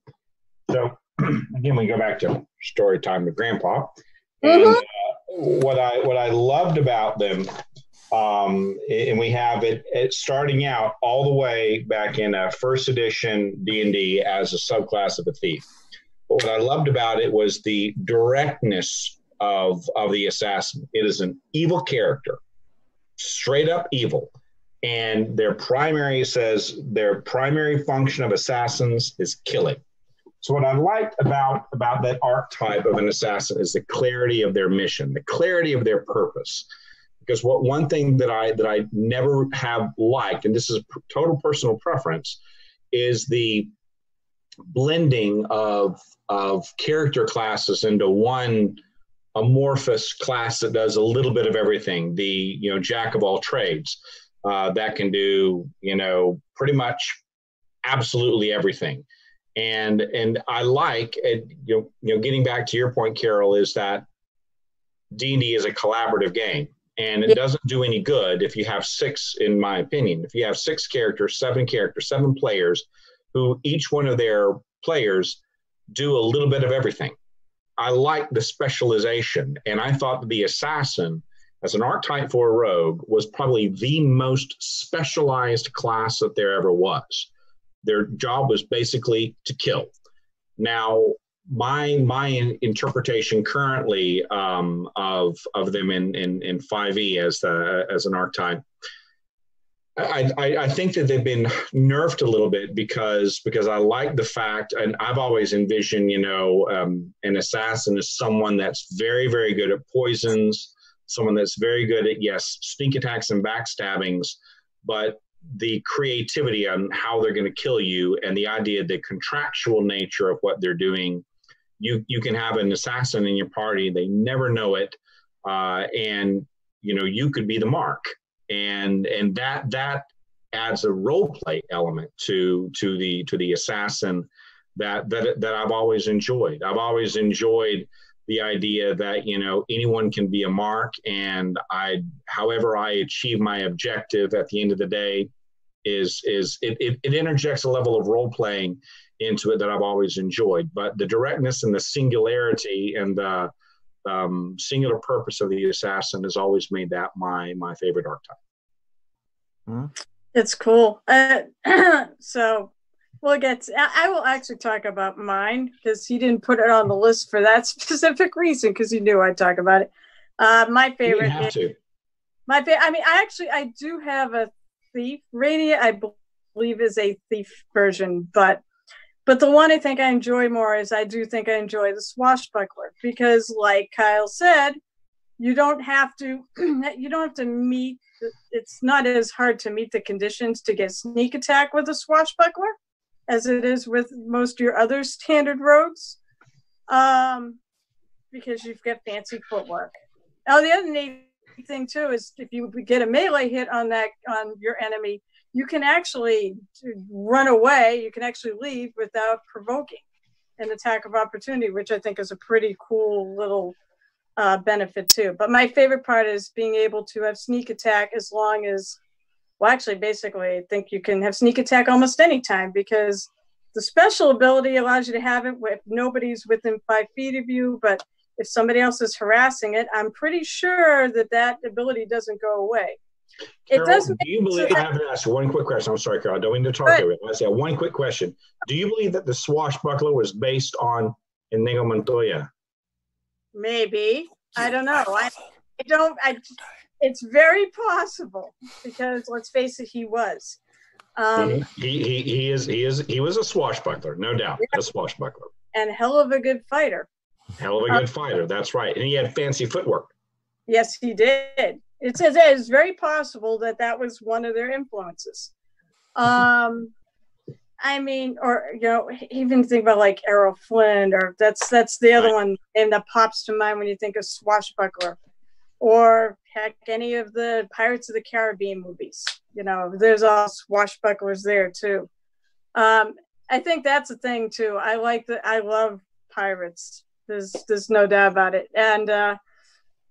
so again we go back to story time with grandpa mm-hmm. uh, what i what i loved about them um, and we have it, it, starting out all the way back in a first edition d&d as a subclass of a thief but what i loved about it was the directness of of the assassin. It is an evil character, straight up evil, and their primary says their primary function of assassins is killing. So what I liked about about that archetype of an assassin is the clarity of their mission, the clarity of their purpose. Because what one thing that I that I never have liked, and this is a total personal preference, is the blending of of character classes into one amorphous class that does a little bit of everything. The you know jack of all trades uh, that can do you know pretty much absolutely everything. And and I like you know you know getting back to your point, Carol, is that D and D is a collaborative game, and it doesn't do any good if you have six, in my opinion, if you have six characters, seven characters, seven players, who each one of their players do a little bit of everything I like the specialization, and I thought the assassin, as an archetype for a rogue, was probably the most specialized class that there ever was. Their job was basically to kill. Now, my my interpretation currently um, of of them in in in 5e as the as an archetype I, I, I, think that they've been nerfed a little bit because because I like the fact, and I've always envisioned, you know, um, an assassin is someone that's very very good at poisons, someone that's very good at yes sneak attacks and backstabbings, but the creativity on how they're going to kill you and the idea, the contractual nature of what they're doing, you you can have an assassin in your party, they never know it, uh, and you know you could be the mark and and that that adds a role play element to to the to the assassin that that that I've always enjoyed. I've always enjoyed the idea that you know anyone can be a mark and I however I achieve my objective at the end of the day is is it, it, it interjects a level of role playing into it that I've always enjoyed. But the directness and the singularity and the um, singular purpose of the assassin has always made that my my favorite archetype. Mm-hmm. It's cool. Uh, so we'll get. To, I will actually talk about mine because he didn't put it on the list for that specific reason because he knew I'd talk about it. Uh, my favorite. have is, to. My favorite. I mean, I actually I do have a thief. radio. I believe, is a thief version, but but the one I think I enjoy more is I do think I enjoy the swashbuckler because, like Kyle said, you don't have to you don't have to meet. It's not as hard to meet the conditions to get sneak attack with a swashbuckler as it is with most of your other standard rogues, um, because you've got fancy footwork. Now the other neat thing too is if you get a melee hit on that on your enemy, you can actually run away. You can actually leave without provoking an attack of opportunity, which I think is a pretty cool little uh, benefit too. But my favorite part is being able to have sneak attack as long as, well, actually, basically, I think you can have sneak attack almost any time because the special ability allows you to have it if nobody's within five feet of you, but if somebody else is harassing it, I'm pretty sure that that ability doesn't go away. Carol, it doesn't. Do you believe? I have to ask one quick question. I'm sorry, Carol. I don't mean to talk to you. I say one quick question. Do you believe that the swashbuckler was based on Inigo Montoya? Maybe I don't know. I, I don't. I. It's very possible because let's face it, he was. Um, he, he, he is he is he was a swashbuckler, no doubt, yeah. a swashbuckler, and hell of a good fighter. Hell of a good um, fighter. That's right, and he had fancy footwork. Yes, he did. It says it is very possible that that was one of their influences. Um, I mean, or you know, even think about like Errol Flynn, or that's that's the other one name that pops to mind when you think of swashbuckler, or heck, any of the Pirates of the Caribbean movies. You know, there's all swashbucklers there too. Um, I think that's a thing too. I like that. I love pirates. There's there's no doubt about it. And uh,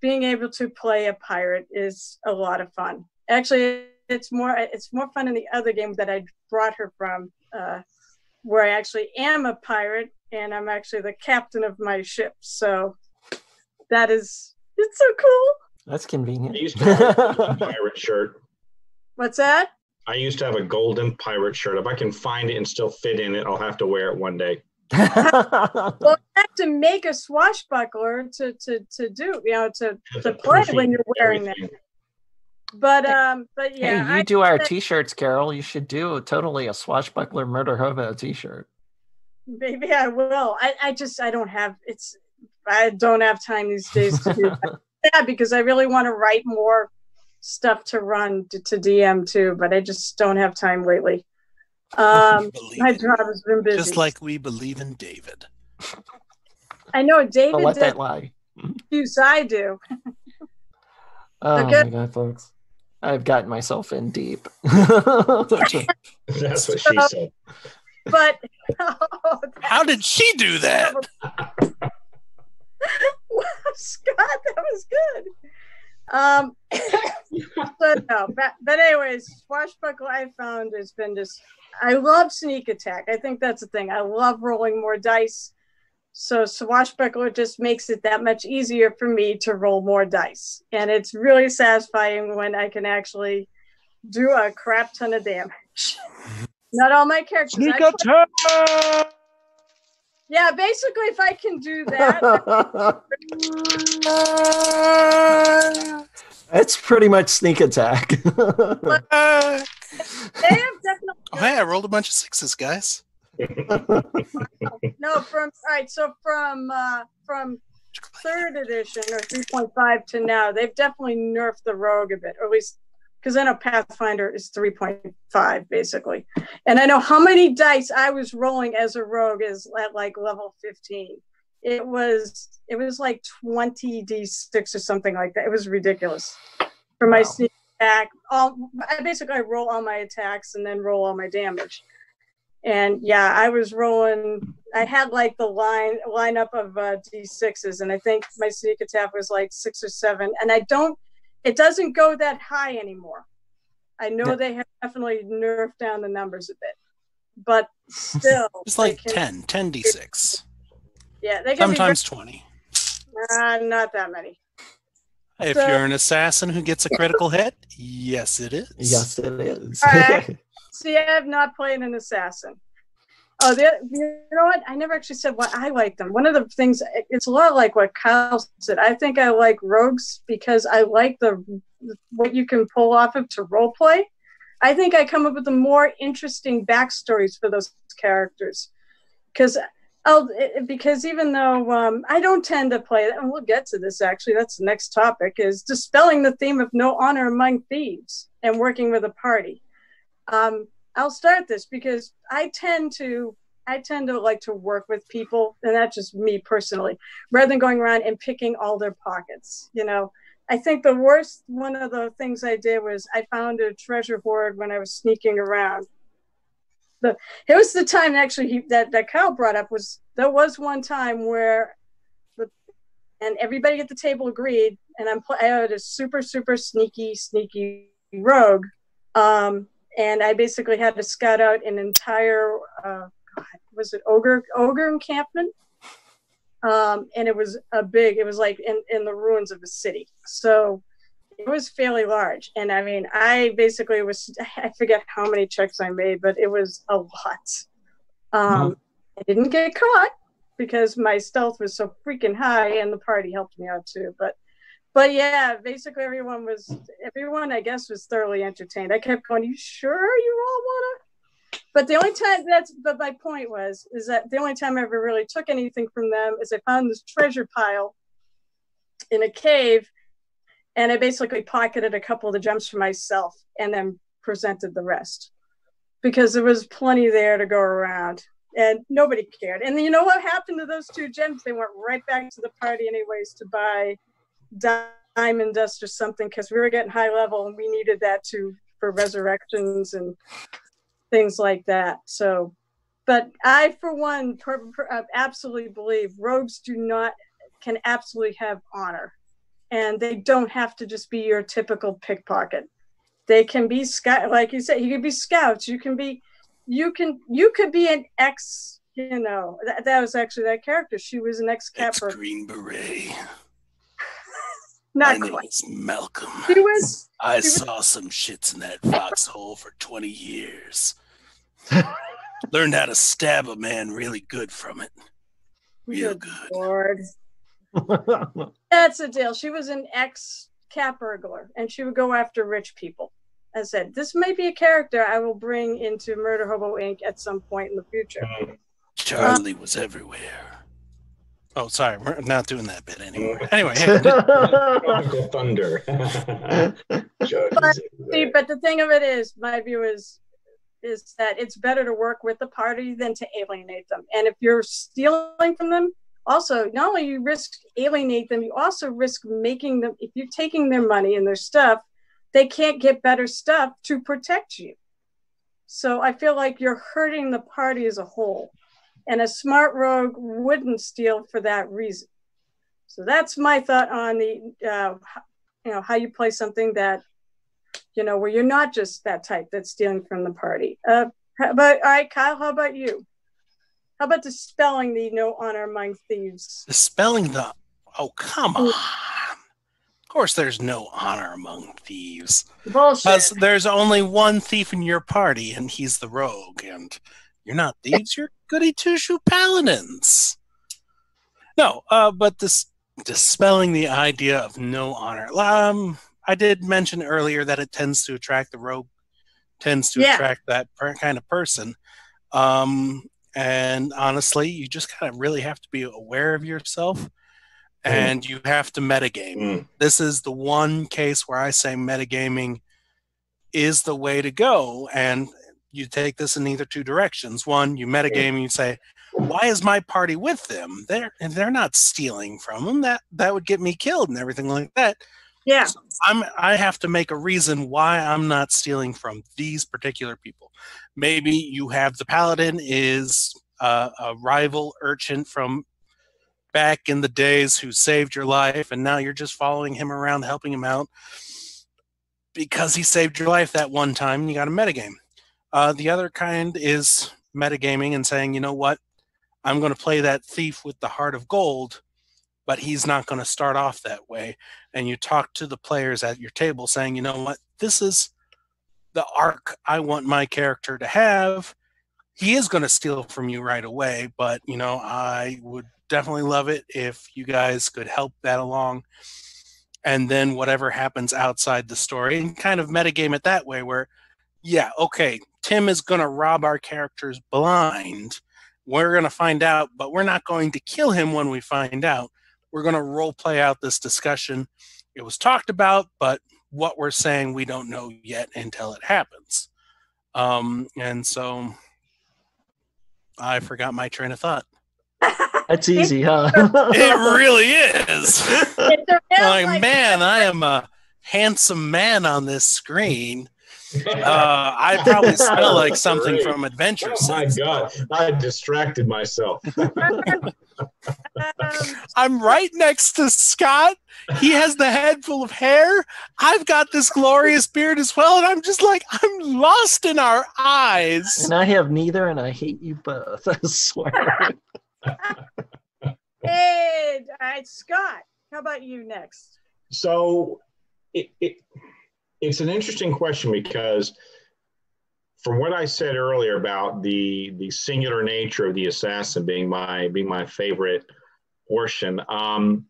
being able to play a pirate is a lot of fun. Actually, it's more it's more fun in the other game that I brought her from, uh, where I actually am a pirate and I'm actually the captain of my ship. So that is it's so cool. That's convenient. I used to have a golden pirate shirt. What's that? I used to have a golden pirate shirt. If I can find it and still fit in it, I'll have to wear it one day. Well, I have to make a swashbuckler to to to do you know to to a play when you're and wearing that. But um, but yeah, hey, you I do our think t-shirts, Carol. You should do totally a swashbuckler murder hobo t-shirt. maybe I will. I I just I don't have it's I don't have time these days to do that. yeah, because I really want to write more stuff to run to, to DM too, but I just don't have time lately. Um, my job has been busy. just like we believe in David. I know I'll David let did that lie. use I do. Oh Okay. my god, folks. I've gotten myself in deep. That's what she said. But oh, How did she do that? Scott, that was good. Um, but no, but, but anyways, swashbuckle I found has been just. I love sneak attack. I think that's the thing. I love rolling more dice. So swashbuckler just makes it that much easier for me to roll more dice, and it's really satisfying when I can actually do a crap ton of damage. Not all my characters. I- attack! Yeah, basically, if I can do that, That's pretty much sneak attack. they have definitely Oh, hey, I rolled a bunch of sixes, guys. no from all right. So from uh, from third edition or 3.5 to now, they've definitely nerfed the rogue a bit, or at least because I know Pathfinder is 3.5 basically, and I know how many dice I was rolling as a rogue is at like level 15. It was it was like 20 d6 or something like that. It was ridiculous for my Wow. sneak attack. All I basically I roll all my attacks and then roll all my damage. And yeah, I was rolling. I had like the line lineup of uh, d6s, and I think my sneak attack was like six or seven. And I don't, it doesn't go that high anymore. I know Yeah. they have definitely nerfed down the numbers a bit, but still, It's like they can- 10, 10 d6. Yeah, they can Sometimes 20. uh, not that many. If So- you're an assassin who gets a critical hit, yes, it is. yes, it is. All right. See, I have not played an assassin. Oh, you know what? I never actually said what I like them. One of the things, it's a lot like what Kyle said. I think I like rogues because I like the what you can pull off of to role play. I think I come up with the more interesting backstories for those characters because I'll because even though um, I don't tend to play, and we'll get to this actually. That's the next topic is dispelling the theme of no honor among thieves and working with a party um, I'll start this because I tend to I tend to like to work with people, and that's just me personally, rather than going around and picking all their pockets. You know, I think the worst one of the things I did was I found a treasure hoard when I was sneaking around. The it was the time actually he, that that Kyle brought up was there was one time where the and everybody at the table agreed, and I'm I had a super super sneaky sneaky rogue. Um, and I basically had to scout out an entire uh, was it ogre ogre encampment, um, and it was a big. It was like in in the ruins of a city, so it was fairly large. And I mean, I basically was I forget how many checks I made, but it was a lot. Um, I didn't get caught because my stealth was so freaking high, and the party helped me out too. But but yeah, basically everyone was everyone I guess was thoroughly entertained. I kept going, "You sure you all wanna?" But the only time that's but my point was is that the only time I ever really took anything from them is I found this treasure pile in a cave, and I basically pocketed a couple of the gems for myself and then presented the rest because there was plenty there to go around and nobody cared. And you know what happened to those two gems? They went right back to the party anyways to buy diamond dust or something because we were getting high level and we needed that to for resurrections and things like that. So, but I, for one, per, per, uh, absolutely believe rogues do not can absolutely have honor, and they don't have to just be your typical pickpocket. They can be scout, like you said, you can be scouts. You can be, you can, you could be an ex. You know, that, that was actually that character. She was an ex capper. Green Beret. Not My name quite. is Malcolm. She was. I she was- saw some shits in that foxhole for 20 years. Learned how to stab a man really good from it. Real Good good. Lord. That's a deal. She was an ex cat burglar and she would go after rich people. I said, this may be a character I will bring into Murder Hobo Inc. at some point in the future. Charlie was everywhere. Oh, sorry. We're not doing that bit anymore. Anyway, Tropical thunder. But- See, but the thing of it is, my view is, is that it's better to work with the party than to alienate them. And if you're stealing from them, also not only you risk alienate them, you also risk making them. If you're taking their money and their stuff, they can't get better stuff to protect you. So I feel like you're hurting the party as a whole. And a smart rogue wouldn't steal for that reason. So that's my thought on the, uh, you know, how you play something that you know, where you're not just that type that's stealing from the party. Uh, but all right, Kyle, how about you? How about dispelling the no honor among thieves? spelling the. Oh, come on. Of course, there's no honor among thieves. Bullshit. Because there's only one thief in your party, and he's the rogue. And you're not thieves, you're goody two shoe paladins. No, uh, but this dispelling the idea of no honor. Um, I did mention earlier that it tends to attract the rogue, tends to Yeah. attract that per- kind of person. Um, and honestly, you just kind of really have to be aware of yourself, and you have to metagame Mm. this is the one case where I say metagaming is the way to go. And you take this in either two directions. One, you metagame and you say, why is my party with them? They're and they're not stealing from them. That that would get me killed and everything like that. yeah, I'm I have to make a reason why I'm not stealing from these particular people. Maybe you have the paladin is uh, a rival urchin from back in the days who saved your life, and now you're just following him around, helping him out because he saved your life that one time. And you got a metagame. Uh, the other kind is metagaming and saying, you know what, I'm going to play that thief with the heart of gold, but he's not going to start off that way and you talk to the players at your table saying, you know what, this is the arc I want my character to have. He is going to steal from you right away, but you know, I would definitely love it if you guys could help that along. And then whatever happens outside the story and kind of metagame it that way where, yeah, okay, Tim is going to rob our characters blind. We're going to find out, but we're not going to kill him when we find out we're going to role play out this discussion. It was talked about, but what we're saying we don't know yet until it happens. Um, and so I forgot my train of thought. That's easy, huh? It really is. It's a real, like, like, man, I am a handsome man on this screen. Uh, I probably smell like something Great. from Adventure Oh my god, I distracted myself. um, I'm right next to Scott. He has the head full of hair. I've got this glorious beard as well, and I'm just like I'm lost in our eyes. and I have neither, and I hate you both. I swear. hey, all right, Scott, how about you next? So it, it it's an interesting question because from what I said earlier about the the singular nature of the assassin being my being my favorite portion, um,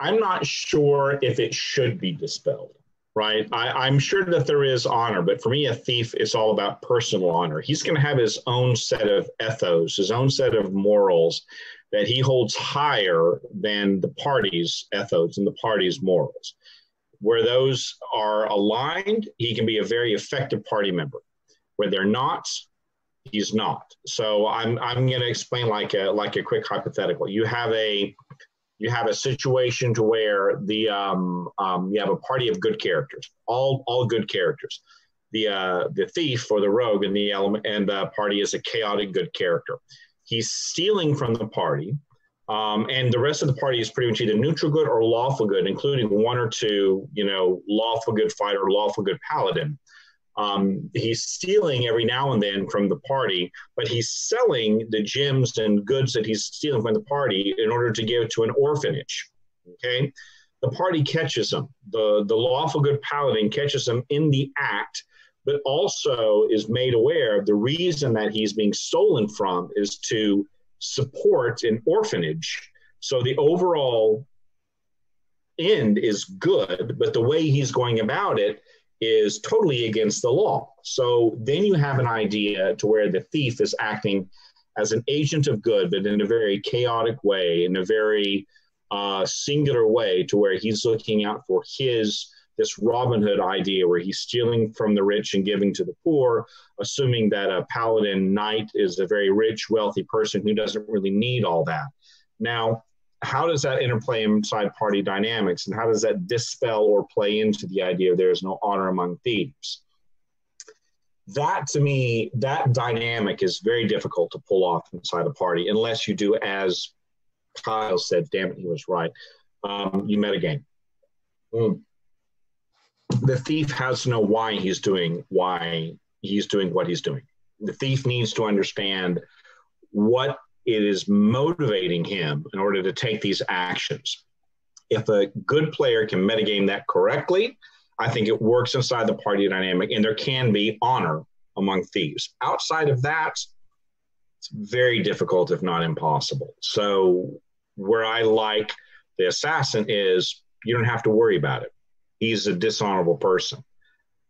I'm not sure if it should be dispelled. Right, I, I'm sure that there is honor, but for me, a thief is all about personal honor. He's going to have his own set of ethos, his own set of morals, that he holds higher than the party's ethos and the party's morals. Where those are aligned, he can be a very effective party member. Where they're not, he's not. So I'm I'm going to explain like a like a quick hypothetical. You have a you have a situation to where the um, um, you have a party of good characters, all all good characters. The uh, the thief or the rogue and the element and the party is a chaotic good character he's stealing from the party Um, and the rest of the party is pretty much either neutral good or lawful good, including one or two, you know, lawful good fighter, lawful good paladin. Um, he's stealing every now and then from the party, but he's selling the gems and goods that he's stealing from the party in order to give to an orphanage. Okay, the party catches him. the The lawful good paladin catches him in the act, but also is made aware of the reason that he's being stolen from is to support an orphanage. So the overall end is good, but the way he's going about it is totally against the law. So then you have an idea to where the thief is acting as an agent of good, but in a very chaotic way, in a very uh, singular way, to where he's looking out for his this Robin Hood idea, where he's stealing from the rich and giving to the poor, assuming that a paladin knight is a very rich, wealthy person who doesn't really need all that. Now, how does that interplay inside party dynamics and how does that dispel or play into the idea there is no honor among thieves that to me that dynamic is very difficult to pull off inside a party unless you do as kyle said damn it he was right um, you metagame mm. The thief has to know why he's doing why he's doing what he's doing the thief needs to understand what it is motivating him in order to take these actions. If a good player can metagame that correctly, I think it works inside the party dynamic, and there can be honor among thieves. Outside of that, it's very difficult, if not impossible. So, where I like the assassin is you don't have to worry about it. He's a dishonorable person,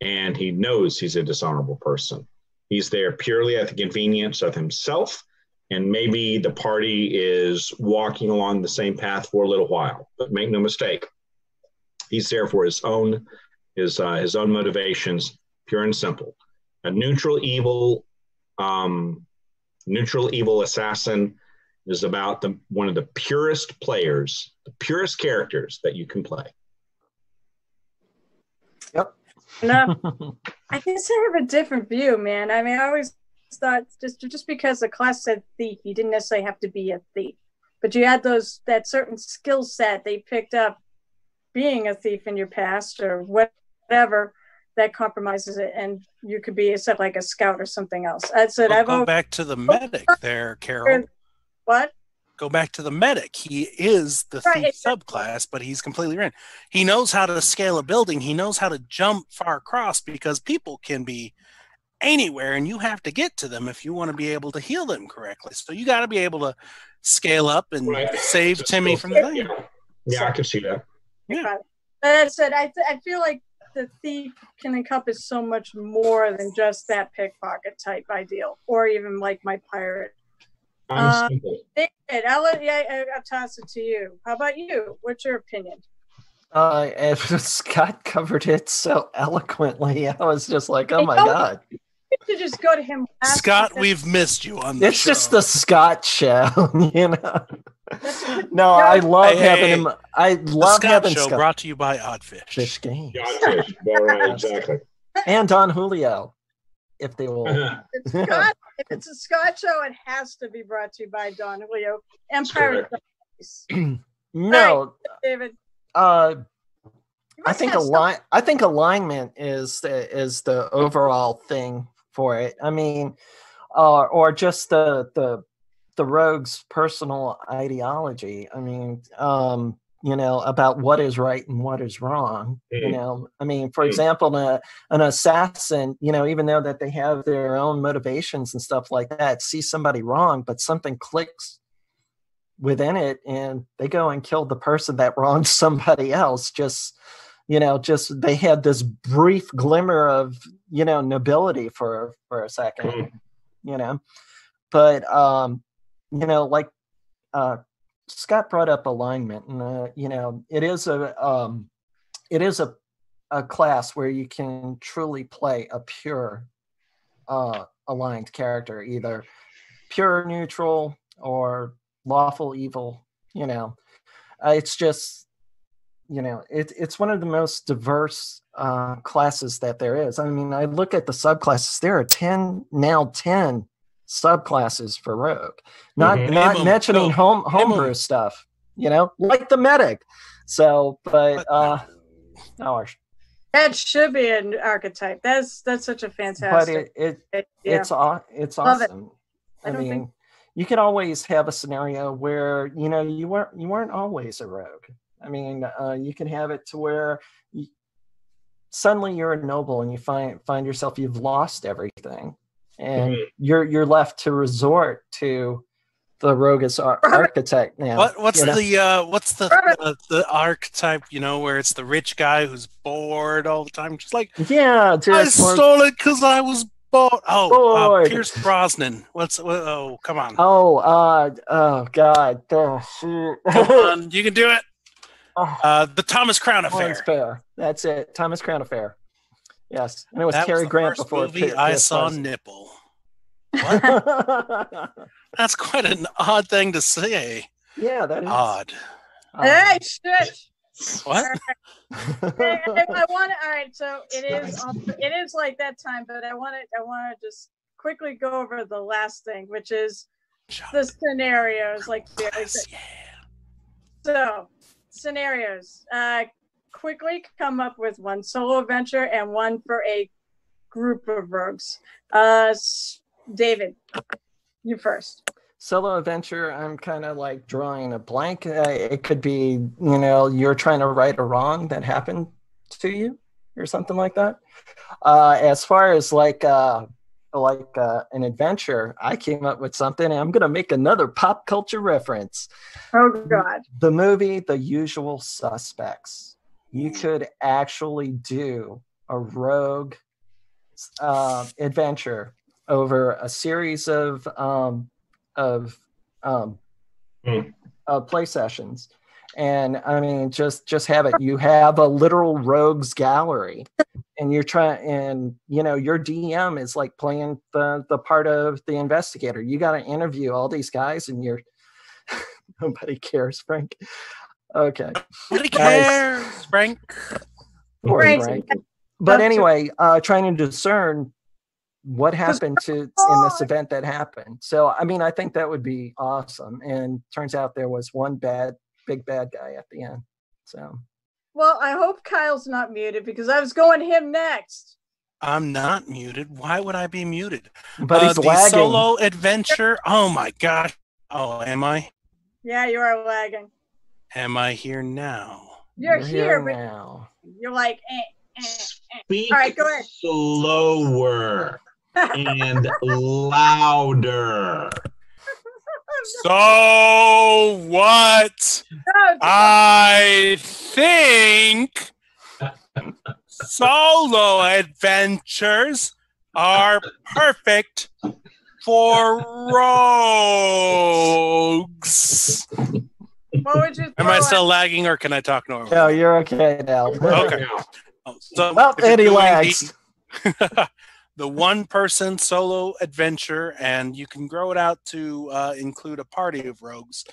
and he knows he's a dishonorable person. He's there purely at the convenience of himself and maybe the party is walking along the same path for a little while. But make no mistake, he's there for his own his uh, his own motivations, pure and simple. A neutral evil, um, neutral evil assassin is about the one of the purest players, the purest characters that you can play. Yep. No, uh, I guess I have a different view, man. I mean, I always thought just just because the class said thief, you didn't necessarily have to be a thief, but you had those that certain skill set they picked up being a thief in your past or whatever that compromises it, and you could be except like a scout or something else. I said well, I've go back to the oh, medic there, Carol. What? Go back to the medic. He is the right, thief subclass, but he's completely random. He knows how to scale a building. He knows how to jump far across because people can be anywhere and you have to get to them if you want to be able to heal them correctly. So you got to be able to scale up and right. save Just Timmy from the thing. Yeah, yeah I can see that. Yeah. But I said, I, th- I feel like the thief can encompass so much more than just that pickpocket type ideal, or even like my pirate. Um, David, I'll, let, yeah, I'll toss it to you. How about you? What's your opinion? Uh, Scott covered it so eloquently. I was just like, "Oh my god!" to just go to him. Scott, we've missed you on. It's show. just the Scott show, you know. no, I love hey, having hey, him. I love Scott having show Scott. brought to you by Oddfish. Fish Games. Oddfish, right, exactly. And Don Julio, if they will. If it's, Scott, if it's a Scott show, it has to be brought to you by Don Julio. Empire. no, right, David. Uh, I think align. I think alignment is the, is the overall thing for it. I mean, uh, or just the the the rogue's personal ideology. I mean, um, you know, about what is right and what is wrong. Mm-hmm. You know, I mean, for mm-hmm. example, a, an assassin, you know, even though that they have their own motivations and stuff like that, see somebody wrong, but something clicks within it, and they go and kill the person that wronged somebody else. Just you know just they had this brief glimmer of you know nobility for for a 2nd mm-hmm. you know but um you know like uh scott brought up alignment and uh, you know it is a um it is a a class where you can truly play a pure uh aligned character either pure neutral or lawful evil you know. Uh, it's just you know it, it's one of the most diverse uh, classes that there is. I mean i look at the subclasses there are 10 now 10 subclasses for rogue. Not Mhm. not Name 'em. mentioning Go. home Name 'em. homebrew stuff, you know, like the medic. So, but uh, oh, That should be an archetype. That's that's such a fantastic but fantastic. it it idea. it's aw- it's Love it. awesome. I I, don't mean, think- you can always have a scenario where you know you weren't you weren't always a rogue. I mean, uh, you can have it to where you, suddenly you're a noble and you find find yourself you've lost everything, and Mhm. you're you're left to resort to the rogue ar- architect now. What what's you know? the uh what's the, the the archetype, you know, where it's the rich guy who's bored all the time, just like yeah? I more- stole it because I was bored. Oh, uh, Pierce Brosnan. What's oh come on. oh, uh, oh God. Come on, you can do it. Oh. Uh the Thomas Crown Lawrence affair. Fair. That's it. Thomas Crown Affair. Yes, and it was That Cary was the Grant first before. movie Pi- I saw Brosnan. nipple. That's quite an odd thing to say. yeah, that is Odd. um, hey, shit. What? Hey, I, I want to. All right, so it is. on- It is like that time, but I want to. I want to just quickly go over the last thing, which is the scenarios. Like Glass, yeah. so, scenarios. Uh, quickly come up with one solo adventure and one for a group of rogues. Uh, David, you first. solo adventure. I'm kind of like drawing a blank. Uh, it could be, you know, you're trying to right a wrong that happened to you, or something like that. Uh, as far as like uh, like uh, an adventure, I came up with something. And I'm gonna make another pop culture reference. Oh God. the movie The Usual Suspects. You could actually do a rogue uh, adventure over a series of um, of um, Hmm. uh, play sessions, and I mean, just just have it. You have a literal rogues gallery, and you're trying, and you know, your DM is like playing the the part of the investigator. You got to interview all these guys, and you're nobody cares, Frank. Okay. Nobody Guys. cares, Frank. Poor Right. Frank. But anyway, uh, trying to discern what happened to in this event that happened. So I mean, I think that would be awesome. And turns out there was one bad, big bad guy at the end. So Well, I hope Kyle's not muted because I was going him next. I'm not muted. Why would I be muted? but Uh, he's the lagging. solo adventure. Oh my gosh. Oh, am I? Yeah, you are lagging. Am I here now? You're, You're here, now. you're like, eh, eh, Speak All right, go ahead. slower and louder. So what? I think solo adventures are perfect for rogues. What would you Am I throw still lagging or can I talk normal? No, you're okay now. Okay. So Well, if you're Eddie doing lags. The, the one person solo adventure, and you can grow it out to uh, include a party of rogues.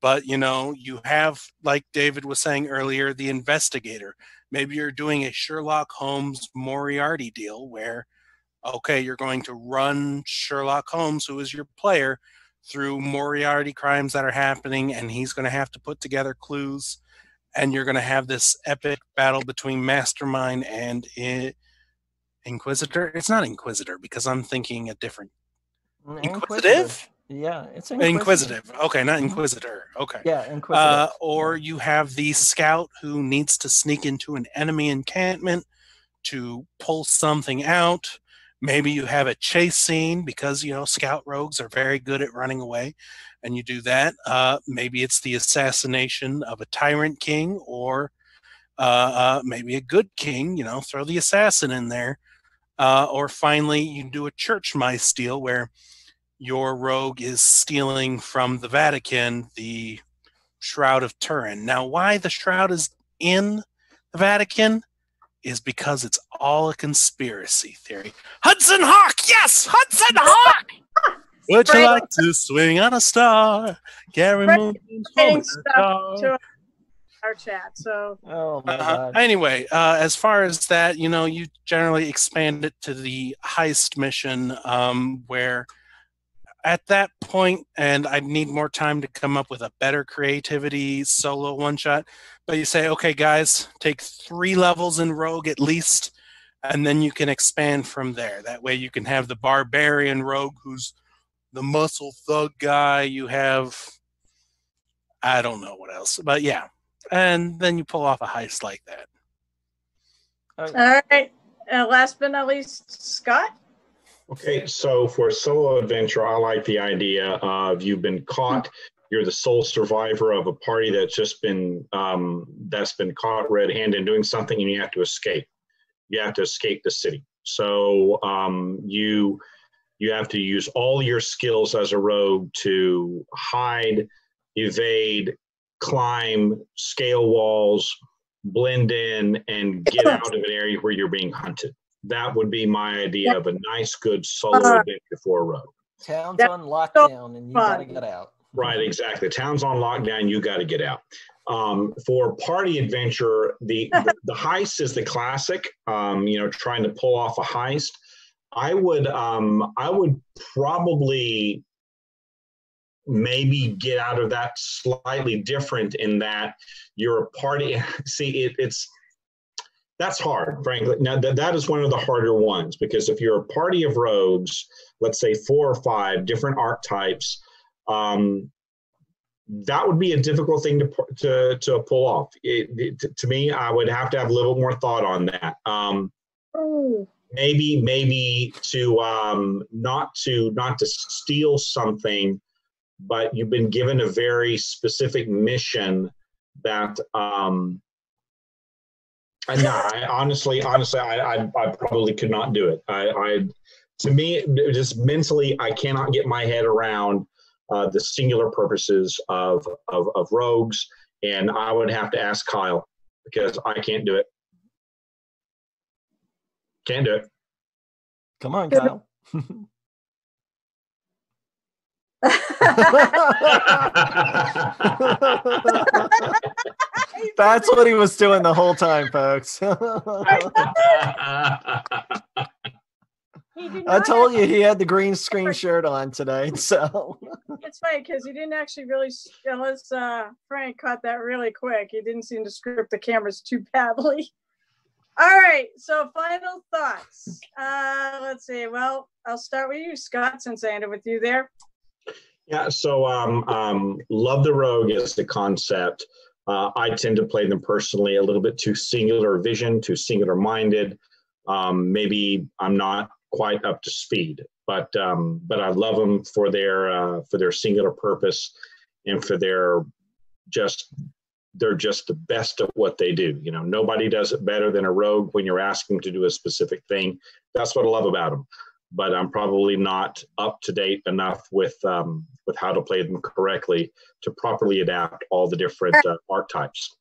But you know, you have, like David was saying earlier, the investigator. Maybe you're doing a Sherlock Holmes Moriarty deal where, okay, you're going to run Sherlock Holmes, who is your player, through Moriarty crimes that are happening, and he's going to have to put together clues and you're going to have this epic battle between Mastermind and I- Inquisitor. It's not Inquisitor because I'm thinking a different Inquisitive. Yeah, it's Inquisitive. Okay, not Inquisitor. Okay. Yeah, inquisitive. Uh, or you have the scout who needs to sneak into an enemy encampment to pull something out. Maybe you have a chase scene because you know scout rogues are very good at running away, and you do that. Uh, maybe it's the assassination of a tyrant king, or uh, uh, maybe a good king. You know, throw the assassin in there. Uh, or finally, you do a church mice deal where your rogue is stealing from the Vatican the Shroud of Turin. Now, why the Shroud is in the Vatican is because it's all a conspiracy theory. Hudson Hawk, yes, Hudson Hawk. Would you like to swing on a star? Gary Right. moons Getting home in a stuff jar. to our chat. So oh my god. Anyway, uh, as far as that, you know, you generally expand it to the heist mission um, where at that point, and I need more time to come up with a better creativity solo one shot. But you say, okay, guys, take three levels in Rogue at least, and then you can expand from there. That way, you can have the barbarian rogue who's the muscle thug guy. You have, I don't know what else, but yeah, and then you pull off a heist like that. All right. Uh, last but not least, Scott. Okay, so for solo adventure, I like the idea of you've been caught. You're the sole survivor of a party that's just been um, that's been caught red-handed doing something, and you have to escape. You have to escape the city. So um, you you have to use all your skills as a rogue to hide, evade, climb, scale walls, blend in, and get out of an area where you're being hunted that would be my idea of a nice, good solo Uh, adventure for a rogue. Town's That's on lockdown and you gotta get out. Right, exactly. Town's on lockdown. You got to get out. Um, for party adventure, the the heist is the classic. Um, you know, trying to pull off a heist. I would um, I would probably maybe get out of that slightly different in that you're a party. See, it, it's that's hard, frankly. Now that that is one of the harder ones because if you're a party of rogues, let's say four or five different archetypes, um, that would be a difficult thing to to to pull off. It, it- to me, I would have to have a little more thought on that. Um, maybe maybe to um, not to not to steal something, but you've been given a very specific mission that. Um, I know. I honestly, honestly, I, I, I probably could not do it. I, I, to me, just mentally, I cannot get my head around uh, the singular purposes of, of of rogues, and I would have to ask Kyle because I can't do it. Can't do it. Come on, Kyle. That's what he was doing the whole time, folks. I told you he had the green screen shirt on today. So It's funny because he didn't actually really, unless uh, Frank caught that really quick, he didn't seem to script the cameras too badly. All right, so final thoughts. Uh, let's see. Well, I'll start with you, Scott, since I ended with you there. Yeah, so um, um, love the rogue as the concept. Uh, I tend to play them personally a little bit too singular vision, too singular minded. Um, maybe I'm not quite up to speed, but um, but I love them for their uh, for their singular purpose and for their just they're just the best at what they do. You know, nobody does it better than a rogue when you're asking them to do a specific thing. That's what I love about them. But I'm probably not up to date enough with um, with how to play them correctly to properly adapt all the different uh, archetypes.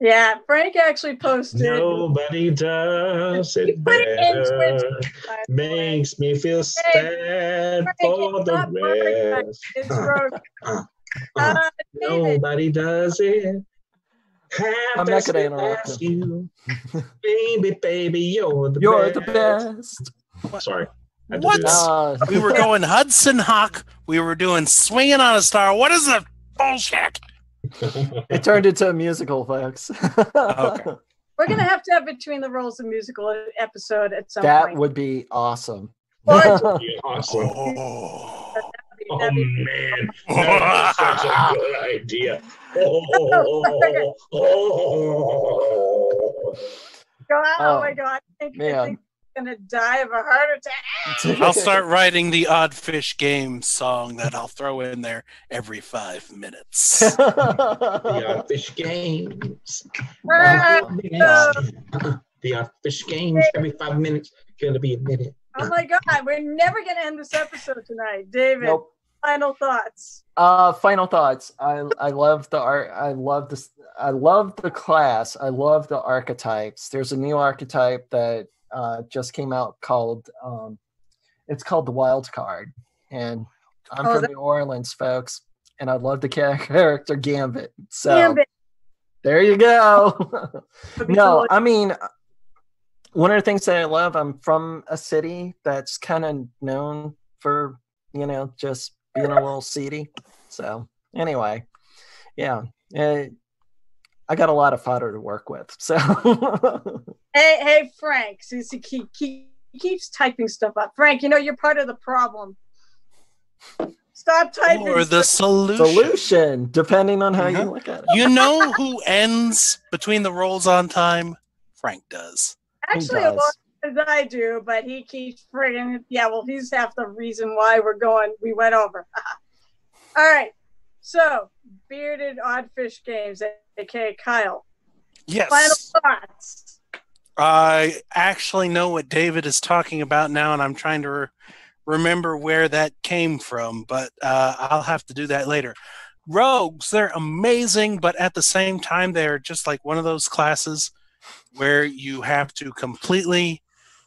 Yeah, Frank actually posted. Nobody does it Put it better. by the way. Makes me feel sad Frank, for it's the not rest. It's rogue. Uh, Uh, Nobody does it. Half I'm not gonna interrupt you. baby, baby, you're the you're best. the best. Sorry. I had to What? Uh, We were going Hudson Hawk. We were doing Swinging on a Star. What is the bullshit? it turned into a musical, folks. Okay. we're gonna have to have Between the Rolls a musical episode at some that point. would be awesome. Or- Yeah, awesome. Oh. Oh man, that is such a good idea. Oh, oh, God, oh, Oh, my god! I think, I man. Think I'm gonna die of a heart attack. I'll start writing the Oddfish Game song that I'll throw in there every five minutes. the Odd fish games. The fish games every five minutes. Gonna be a minute. oh my god, we're never gonna end this episode tonight, David. nope. Final thoughts. Uh, final thoughts. I I love the art. I love this. I love the class. I love the archetypes. There's a new archetype that uh, just came out called. Um, it's called the Wild Card, and I'm Oh, from that- New Orleans, folks, and I love the character Gambit. So Gambit there you go. no, I mean, one of the things that I love, I'm from a city that's kind of known for you know, just being a little seedy. So anyway, yeah, uh, I got a lot of fodder to work with. So hey, hey, Frank, since he, keep, keep, he keeps typing stuff up. Frank, you know you're part of the problem. Stop typing. Or the stuff. solution. solution, depending on how Uh-huh. you look at it. You know who ends between the rolls on time? Frank does. Actually, does. a lot as I do, but he keeps friggin' yeah. Well, he's half the reason why we're going. We went over. All right. So, bearded oddfish games, aka Kyle. Yes. Final thoughts. I actually know what David is talking about now, and I'm trying to re- remember where that came from, but uh, I'll have to do that later. Rogues, they're amazing, but at the same time, they're just like one of those classes where you have to completely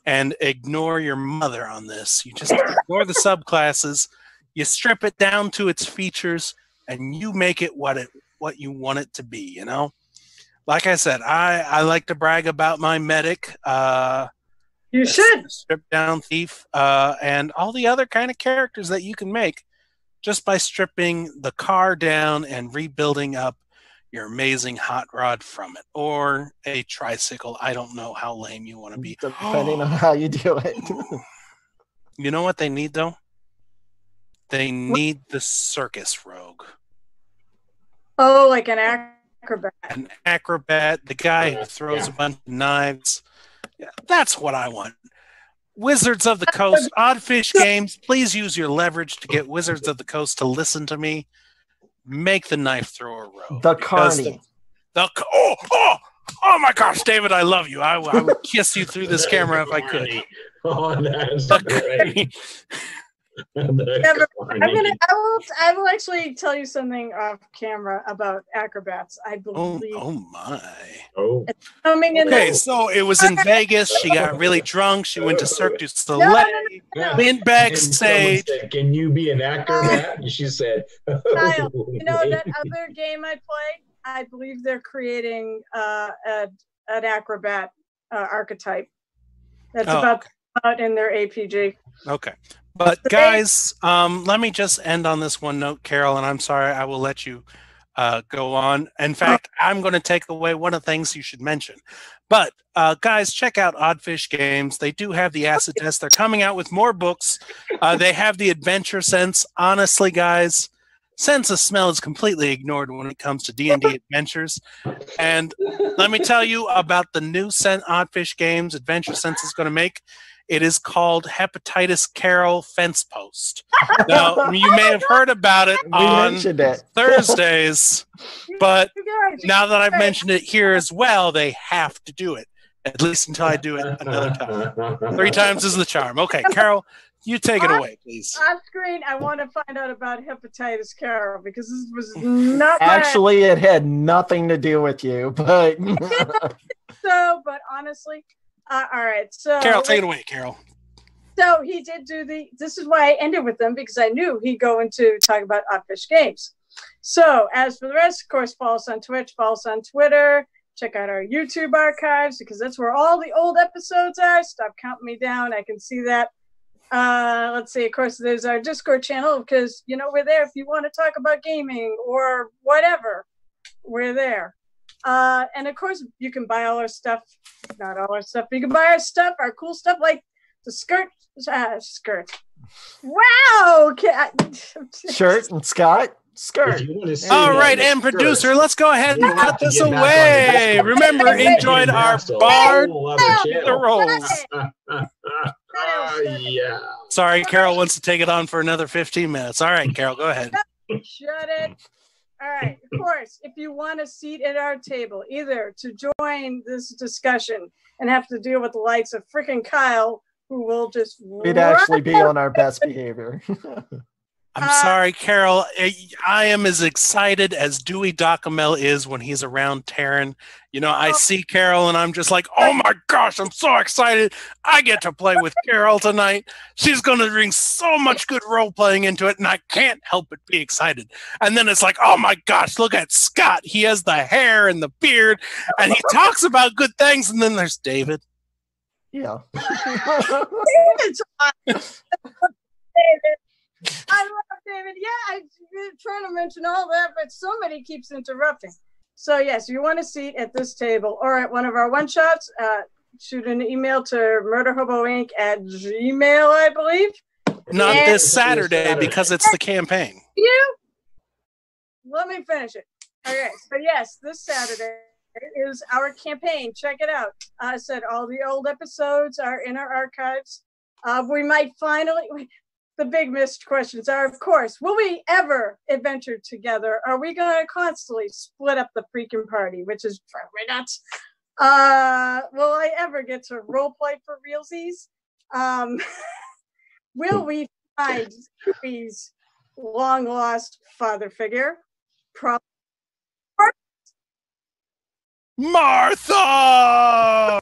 and ignore your mother on this. You just ignore the subclasses, you strip it down to its features, and you make it what it what you want it to be. You know like I said, I, I like to brag about my medic, uh, You should. strip down thief, uh, and all the other kind of characters that you can make just by stripping the car down and rebuilding up your amazing hot rod from it, or a tricycle. I don't know how lame you want to be. Depending on how you do it. You know what they need though? They need the circus rogue. Oh, like an acrobat. an acrobat, the guy who throws a bunch of knives. Yeah, that's what I want. Wizards of the Coast, Oddfish Games, please use your leverage to get Wizards of the Coast to listen to me. Make the knife thrower rogue. The because carny. The, the, oh, oh, oh my gosh, David, I love you. I, I would kiss you through this camera if I could. Oh, that's The great. The Never- I'm gonna. I will. I will actually tell you something off camera about acrobats. I Oh, believe oh my. Oh, coming in. Okay, the, so it was in Vegas. She got really drunk. She went to Cirque du no, Soleil. no, no, Went And someone backstage. said, Can you be an acrobat? And she said, Kyle, you know that other game I play? I believe they're creating uh, a, an acrobat uh, archetype. That's Oh, about to out in their APG. Okay. But guys, um, let me just end on this one note, Carol, and I'm sorry I will let you uh, go on. In fact, I'm going to take away one of the things you should mention. But uh, guys, check out Oddfish Games. They do have the acid test. They're coming out with more books. Uh, they have the Adventure Scents. Honestly, guys, sense of smell is completely ignored when it comes to D&D adventures. And let me tell you about the new Scent Oddfish Games Adventure Scents is going to make. It is called Hepatitis Carol Fence Post. Now, you may have heard about it We on it. Thursdays, but now that I've mentioned it here as well, they have to do it. At least until I do it another time. Three times is the charm. Okay, Carol, you take it away, please. on screen, I want to find out about hepatitis Carol because this was not Actually, it had nothing to do with you, but so. But honestly, uh, all right. So Carol, take it away, Carol. So he did do the. This is why I ended with them because I knew he'd go into talk about Oddfish Games. So as for the rest, of course, follow us on Twitch, follow us on Twitter. Check out our YouTube archives because that's where all the old episodes are. Stop counting me down. I can see that. Uh, let's see. Of course, there's our Discord channel because you know we're there if you want to talk about gaming or whatever. We're there. Uh, and of course, you can buy all our stuff. Not all our stuff. But you can buy our stuff, our cool stuff like the skirt uh, skirt. Wow. Ca- shirt and Scott, skirt. All right, want to see All that right, next and producer, let's go ahead and you have put to this get back on the away. Remember, Wait, wait, enjoyed our a bard the the rolls. Ah, yeah. Sorry, Carol wants to take it on for another 15 minutes. All right, Carol, go ahead. Shut it. All right. Of course, if you want a seat at our table, either to join this discussion and have to deal with the likes of freaking Kyle, who will just We'd actually be on our best behavior. I'm Uh, sorry, Carol. I, I am as excited as Dewey Docamel is when he's around Taryn. You know, I Oh. see Carol and I'm just like, oh my gosh, I'm so excited. I get to play with Carol tonight. She's going to bring so much good role playing into it, and I can't help but be excited. And then it's like, oh my gosh, look at Scott. He has the hair and the beard, and he talks about good things. And then there's David. yeah. It's on. David, I love David. Yeah, I'm trying to mention all that, but somebody keeps interrupting. So yes, you want a seat at this table or at one of our one shots. Uh, shoot an email to murderhoboinc at gmail, I believe. Not And- this Saturday because it's the campaign. You. Let me finish it. Okay, so yes, this Saturday is our campaign. Check it out. I said all the old episodes are in our archives. Uh, we might finally. The big missed questions are, of course, will we ever adventure together? Are we going to constantly split up the freaking party, which is probably nuts? Uh, will I ever get to role play for realsies? Um, will we find Scooby's long lost father figure? Probably. Martha!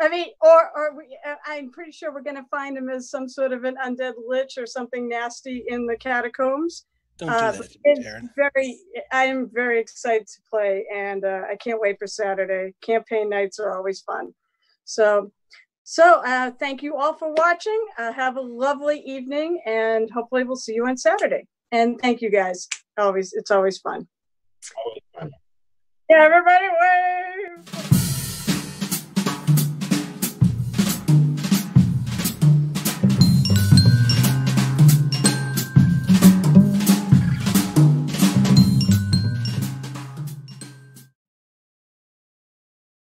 I mean, or or we, uh, I'm pretty sure we're going to find him as some sort of an undead lich or something nasty in the catacombs. Don't do Uh, that, to me, it's Darren. very. I am very excited to play, and uh, I can't wait for Saturday. Campaign nights are always fun. So, so uh, thank you all for watching. Uh, have a lovely evening, and hopefully we'll see you on Saturday. And thank you guys. Always, it's always fun. Always fun. Yeah, everybody wave.